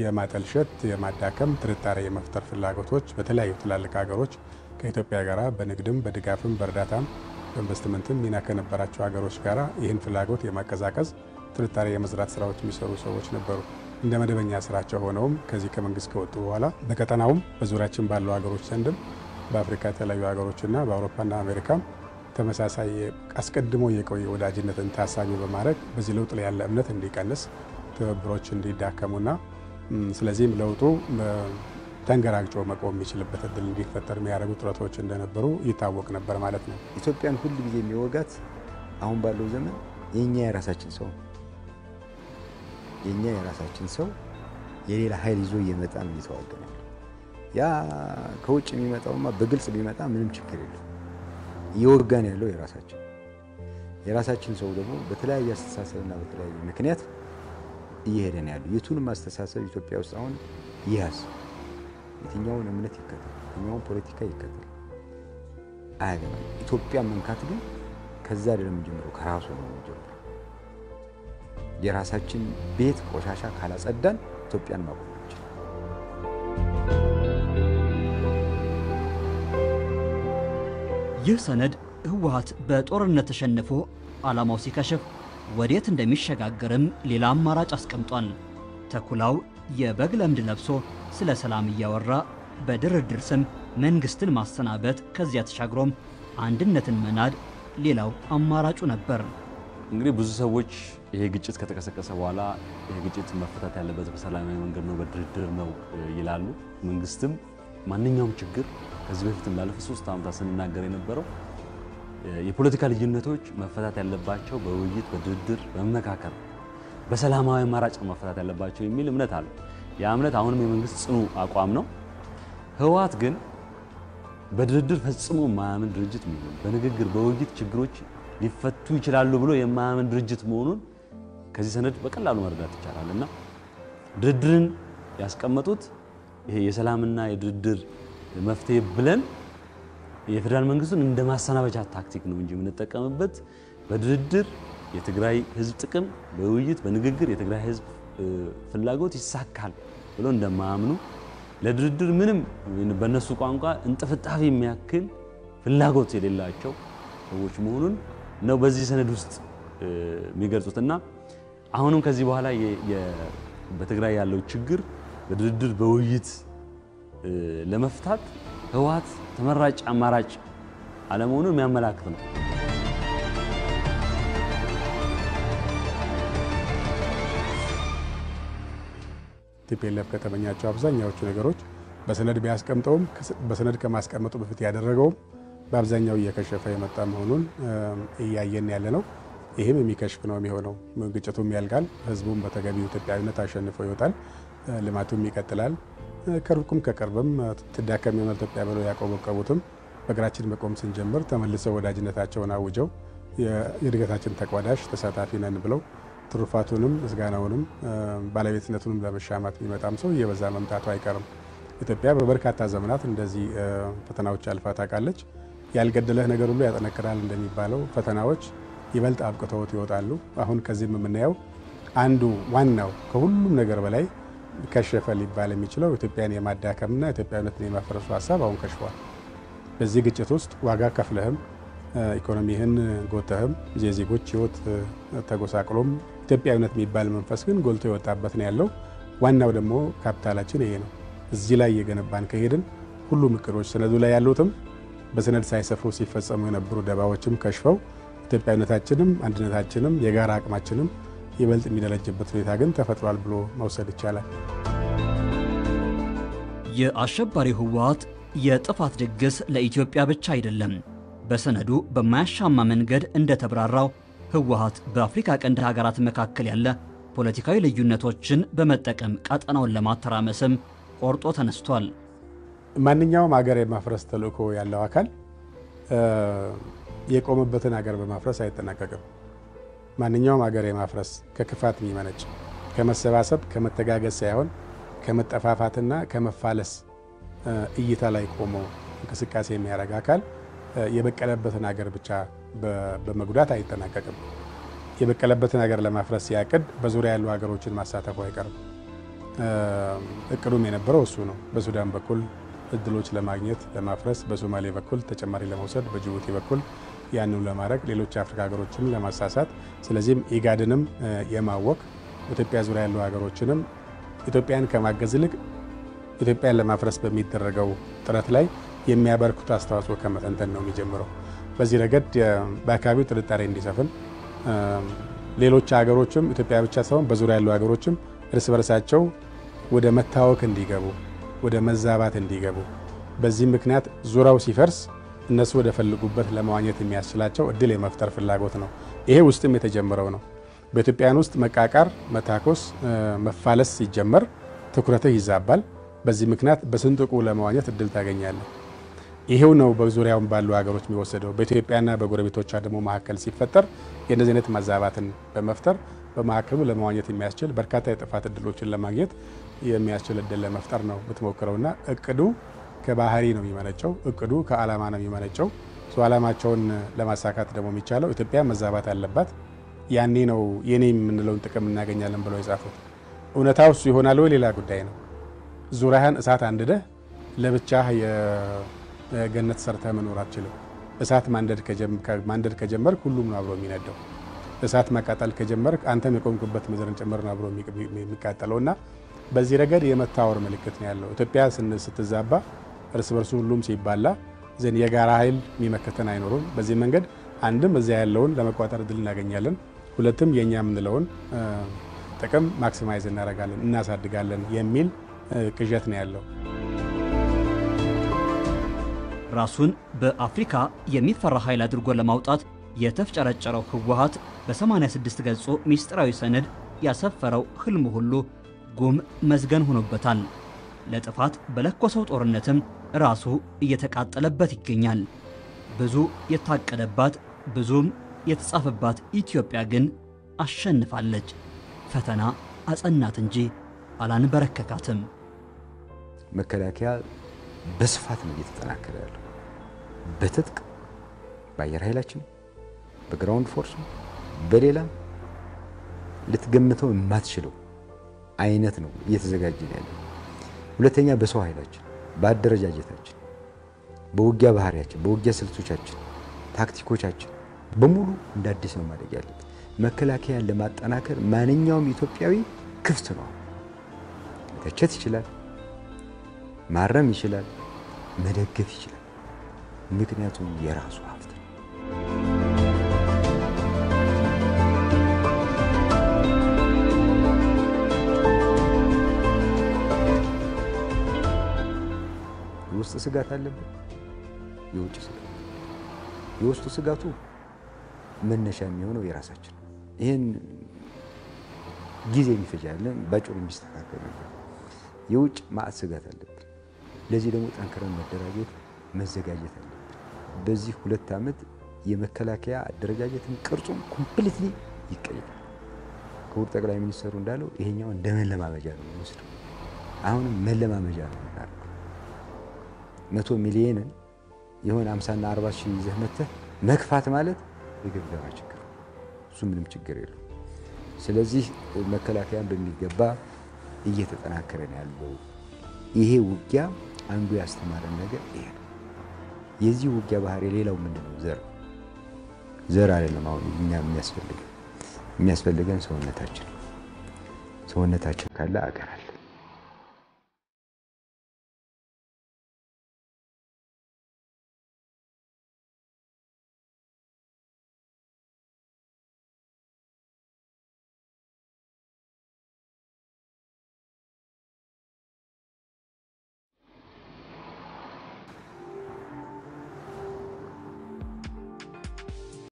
የማጠልሸት፣ የማዳከም፣ ጥርጣሬ የመፍጠር ፍላጎቶች በተለያዩ ትላልቅ ሀገሮች ከኢትዮጵያ ጋር በንግድም በድጋፍም በእርዳታም በኢንቨስትመንትም ሚና ከነበራቸው ሀገሮች ጋር ይህን ፍላጎት የማቀዛቀዝ ጥርጣሬ የመዝራት ስራዎች የሚሰሩ ሰዎች ነበሩ። እንደ መደበኛ ስራቸው ሆነውም ከዚህ ከመንግስት ከወጡ በኋላ በቀጠናውም በዙሪያችን ባሉ ሀገሮች ዘንድም በአፍሪካ የተለያዩ ሀገሮችና በአውሮፓና አሜሪካም ተመሳሳይ አስቀድሞ የቆየ ወዳጅነትን ታሳቢ በማድረግ በዚህ ለውጥ ላይ ያለ እምነት እንዲቀንስ ትብብሮች እንዲዳከሙና ስለዚህም ለውጡ ተንገራግጮ መቆም የሚችልበት እድል እንዲፈጠር የሚያደርጉ ጥረቶች እንደነበሩ ይታወቅ ነበር ማለት ነው። ኢትዮጵያን ሁል ጊዜ የሚወጋት አሁን ባለው ዘመን የእኛ የራሳችን ሰው የእኛ የራሳችን ሰው የሌላ ኃይል ይዞ እየመጣ ነው እየተዋገነ ያ ከውጭ የሚመጣውማ በግልጽ ቢመጣ ምንም ችግር የለው። እየወጋን ያለው የራሳችን የራሳችን ሰው ደግሞ በተለያየ አስተሳሰብና በተለያየ ምክንያት እየሄደ ነው ያለው። የቱንም አስተሳሰብ ኢትዮጵያ ውስጥ አሁን ይያዝ፣ የትኛውን እምነት ይከተል፣ የትኛውን ፖለቲካ ይከተል አያገባም። ኢትዮጵያ መንካት ግን ከዛ አይደለም የምንጀምረው፣ ከራሱ ነው የምንጀምረው። የራሳችን ቤት ቆሻሻ ካላጸዳን ኢትዮጵያን ማቆም ይህ ሰነድ ህወሓት በጦርነት ተሸንፎ ዓላማው ሲከሽፍ ወዴት እንደሚሸጋገርም ሌላ አማራጭ አስቀምጧል። ተኩላው የበግ ለምድ ለብሶ ስለ ሰላም እያወራ በድርድር ስም መንግስትን ማሰናበት፣ ከዚያ ተሻግሮም አንድነትን መናድ ሌላው አማራጩ ነበር። እንግዲህ ብዙ ሰዎች ይሄ ግጭት ከተቀሰቀሰ በኋላ ይሄ ግጭት መፈታት ያለበት በሰላማዊ መንገድ ነው፣ በድርድር ነው ይላሉ። መንግስትም ማንኛውም ችግር ከዚህ በፊትም ላለፉት ሶስት ዓመታት ስንናገር የነበረው የፖለቲካ ልዩነቶች መፈታት ያለባቸው በውይይት በድርድር በመመካከር በሰላማዊ አማራጭ መፈታት ያለባቸው የሚል እምነት አለ። ያ እምነት አሁንም የመንግስት ጽኑ አቋም ነው። ህወሓት ግን በድርድር ፈጽሞ የማያምን ድርጅት መሆኑን በንግግር በውይይት ችግሮች ሊፈቱ ይችላሉ ብሎ የማያምን ድርጅት መሆኑን ከዚህ ሰነድ በቀላሉ መረዳት ይቻላል። እና ድርድርን ያስቀመጡት ይሄ የሰላምና የድርድር መፍትሄ ብለን የፌዴራል መንግስቱን እንደ ማሰናበቻ ታክቲክ ነው እንጂ የምንጠቀምበት በድርድር የትግራይ ህዝብ ጥቅም በውይይት በንግግር የትግራይ ህዝብ ፍላጎት ይሳካል ብሎ እንደማያምኑ ለድርድር ምንም በእነሱ ቋንቋ እንጥፍጣፊ የሚያክል ፍላጎት የሌላቸው ሰዎች መሆኑን ነው በዚህ ሰነድ ውስጥ የሚገልጹት እና አሁንም ከዚህ በኋላ በትግራይ ያለው ችግር በድርድር በውይይት ለመፍታት ህወሓት ተመራጭ አማራጭ አለመሆኑን የሚያመላክት ነው። ቲፒኤልኤፍ ከተመኛቸው አብዛኛዎቹ ነገሮች በሰነድ ቢያስቀምጠውም በሰነድ ከማስቀመጡ በፊት ያደረገውም በአብዛኛው እየከሸፈ የመጣ መሆኑን እያየን ያለ ነው። ይህም የሚከሽፍ ነው የሚሆነው። ግጭቱም ያልቃል፣ ህዝቡም በተገቢው ኢትዮጵያዊነት አሸንፎ ይወጣል፣ ልማቱም ይቀጥላል። ከሩቁም ከቅርብም ትዳከም የሆነ ኢትዮጵያ ብለው ያቆበቀቡትም በእግራችን መቆም ስንጀምር ተመልሰው ወዳጅነታቸውን አውጀው የእድገታችን ተቋዳሽ ተሳታፊ ነን ብለው ትሩፋቱንም ምስጋናውንም ባለቤትነቱንም ለመሻማት የሚመጣም ሰው እየበዛ መምጣቱ አይቀርም። ኢትዮጵያ በበርካታ ዘመናት እንደዚህ ፈተናዎች አልፋ ታውቃለች። ያልገደለህ ነገር ሁሉ ያጠነክራል እንደሚባለው ፈተናዎች ይበልጥ አብቅተውት ይወጣሉ። አሁን ከዚህም የምናየው አንዱ ዋናው ከሁሉም ነገር በላይ ከሸፈ ሊባል የሚችለው ኢትዮጵያን የማዳከምና ኢትዮጵያዊነትን የማፈረሱ ሀሳብ አሁን ከሽፏል። በዚህ ግጭት ውስጥ ዋጋ ከፍለህም ኢኮኖሚህን ጎተህም የዜጎች ሕይወት ተጎሳቅሎም ኢትዮጵያዊነት የሚባል መንፈስ ግን ጎልቶ የወጣበት ነው ያለው። ዋናው ደግሞ ካፒታላችን ይሄ ነው። እዚህ ላይ እየገነባን ከሄድን ሁሉም እቅዶች ሰነዱ ላይ ያሉትም በሰነድ ሳይሰፍሩ ሲፈጸሙ የነበሩ ደባዎችም ከሽፈው ኢትዮጵያዊነታችንም አንድነታችንም የጋራ አቅማችንም ይበልጥ የሚደረጅበት ሁኔታ ግን ተፈጥሯል ብሎ መውሰድ ይቻላል። የአሸባሪ ህወሓት የጥፋት ድግስ ለኢትዮጵያ ብቻ አይደለም። በሰነዱ በማያሻማ መንገድ እንደተብራራው ህወሓት በአፍሪካ ቀንድ ሀገራት መካከል ያለ ፖለቲካዊ ልዩነቶችን በመጠቀም ቀጠናውን ለማተራመስም ቆርጦ ተነስቷል። ማንኛውም ሀገር የማፍረስ ተልእኮ ያለው አካል የቆመበትን ሀገር በማፍረስ አይጠናቀቅም። ማንኛውም ሀገር የማፍረስ ከክፋት የሚመነጭ ከመሰባሰብ ከመተጋገዝ ሳይሆን ከመጠፋፋትና ከመፋለስ እይታ ላይ ቆሞ እንቅስቃሴ የሚያደርግ አካል የበቀለበትን ሀገር ብቻ በመጉዳት አይጠናቀቅም። የበቀለበትን ሀገር ለማፍረስ ሲያቅድ በዙሪያ ያሉ ሀገሮችን ማሳተፉ አይቀርም። እቅዱም የነበረው እሱ ነው። በሱዳን በኩል እድሎች ለማግኘት ለማፍረስ፣ በሶማሌ በኩል ተጨማሪ ለመውሰድ፣ በጅቡቲ በኩል ያንኑ ለማድረግ ሌሎች የአፍሪካ ሀገሮችን ለማሳሳት ስለዚህም ኢጋድንም የማወቅ ኢትዮጵያ ዙሪያ ያሉ ሀገሮችንም ኢትዮጵያን ከማገዝ ይልቅ ኢትዮጵያን ለማፍረስ በሚደረገው ጥረት ላይ የሚያበረክቱ አስተዋጽኦ ከመተንተን ነው የሚጀምረው። በዚህ ረገድ በአካባቢው ጥርጣሬ እንዲሰፍን ሌሎች ሀገሮችም ኢትዮጵያ ብቻ ሳይሆን በዙሪያ ያሉ ሀገሮችም እርስ በርሳቸው ወደ መታወክ እንዲገቡ፣ ወደ መዛባት እንዲገቡ በዚህ ምክንያት ዙሪያው ሲፈርስ እነሱ ወደ ፈልጉበት ለመዋኘት የሚያስችላቸው እድል የመፍጠር ፍላጎት ነው። ይሄ ውስጥም የተጀመረው ነው። በኢትዮጵያን ውስጥ መቃቃር፣ መታኮስ፣ መፋለስ ሲጀመር ትኩረትህ ይዛባል። በዚህ ምክንያት በስንጥቁ ለመዋኘት እድል ታገኛለህ። ይሄው ነው በዙሪያውን ባሉ ሀገሮች የሚወሰደው። በኢትዮጵያና በጎረቤቶቿ ደግሞ መካከል ሲፈጠር የእነዚህ አይነት መዛባትን በመፍጠር በመካከሉ ለመዋኘት የሚያስችል በርካታ የጥፋት እድሎችን ለማግኘት የሚያስችል እድል ለመፍጠር ነው የምትሞክረውና እቅዱ ከባህሪ ነው የሚመነጨው። እቅዱ ከዓላማ ነው የሚመነጨው። ዓላማቸውን ለማሳካት ደግሞ የሚቻለው ኢትዮጵያ መዛባት አለባት። ያኔ ነው የኔ የምንለውን ጥቅም እናገኛለን ብለው የጻፉት። እውነታው እሱ ይሆናል ወይ ሌላ ጉዳይ ነው። ዙሪያህን እሳት አንድደህ ለብቻህ የገነት ሰርተህ መኖር አትችልም። እሳት ማንደድ ከጀመርክ ሁሉም ነው አብሮ የሚነደው። እሳት ማቃጠል ከጀመርክ አንተም የቆምኩበት ምድርን ጭምር ነው አብሮ የሚቃጠለው እና በዚህ ረገድ የመታወር ምልክት ነው ያለው። ኢትዮጵያ ስትዛባ እርስ በርሱ ሁሉም ሲባላ ዘን የጋራ ኃይል የሚመከተን አይኖሩም። በዚህ መንገድ አንድም እዚያ ያለውን ለመቋጠር እድል እናገኛለን፣ ሁለትም የእኛ የምንለውን ጥቅም ማክሲማይዝ እናደርጋለን፣ እናሳድጋለን የሚል ቅዠት ነው ያለው። ራሱን በአፍሪካ የሚፈራ ኃይል አድርጎ ለማውጣት የተፍጨረጨረው ህወሓት በ86 ገጹ ሚስጥራዊ ሰነድ ያሰፈረው ህልሙ ሁሉ ጉም መዝገን ሆኖበታል። ለጥፋት በለኮሰው ጦርነትም ራሱ እየተቃጠለበት ይገኛል። ብዙ የታቀደባት ብዙም የተጻፈባት ኢትዮጵያ ግን አሸንፋለች። ፈተና አጸናት እንጂ አላንበረከካትም። መከላከያ በስፋት ነው እየተጠናከረ ያለው በትጥቅ በአየር ኃይላችን፣ በ ground force ኡ፣ በሌላም ልትገምተው የማትችለው አይነት ነው እየተዘጋጀ ያለው። ሁለተኛ በሰው ኃይላችን፣ በአደረጃጀታችን፣ በውጊያ ባህሪያችን፣ በውጊያ ስልቶቻችን፣ ታክቲኮቻችን በሙሉ እንደ አዲስ ነው ማደግ ያለበት። መከላከያን ለማጠናከር ማንኛውም ኢትዮጵያዊ ክፍት ነው። መተቸት ይችላል፣ ማረም ይችላል፣ መደገፍ ይችላል። ምክንያቱም የራሱ የውስጥ ስጋት አለብን፣ የውጭ ስጋት። የውስጡ ስጋቱ መነሻ የሚሆነው የራሳችን ይህን ጊዜ የሚፈጃለን ባጭሩ የሚስተካከል ነገር። የውጭ ማዕት ስጋት አለብን። ለዚህ ደግሞ ጠንክረን መደራጀት መዘጋጀት አለብን። በዚህ ሁለት ዓመት የመከላከያ አደረጃጀትን ቅርጹም completely ይቀየራል። ክቡር ጠቅላይ ሚኒስትሩ እንዳለው ይሄኛው እንደ መለማመጃ ነው የሚወስደው። አሁንም መለማመጃ ነው መቶ ሚሊየንን የሆነ አምሳና አርባ ሺህ ይዘህ መተህ መክፋት ማለት የግምገማ ችግር እሱ ምንም ችግር የለው። ስለዚህ መከላከያን በሚገባ እየተጠናከረ ነው ያለው። ይሄ ውጊያ አንዱ ያስተማረን ነገር ይሄ ነው። የዚህ ውጊያ ባህሪ ሌላው ምንድን ነው? ዘር ዘር አይደለም። አሁን እኛ የሚያስፈልገን የሚያስፈልገን ሰውነታችን ሰውነታችን ካለ አገር አለ።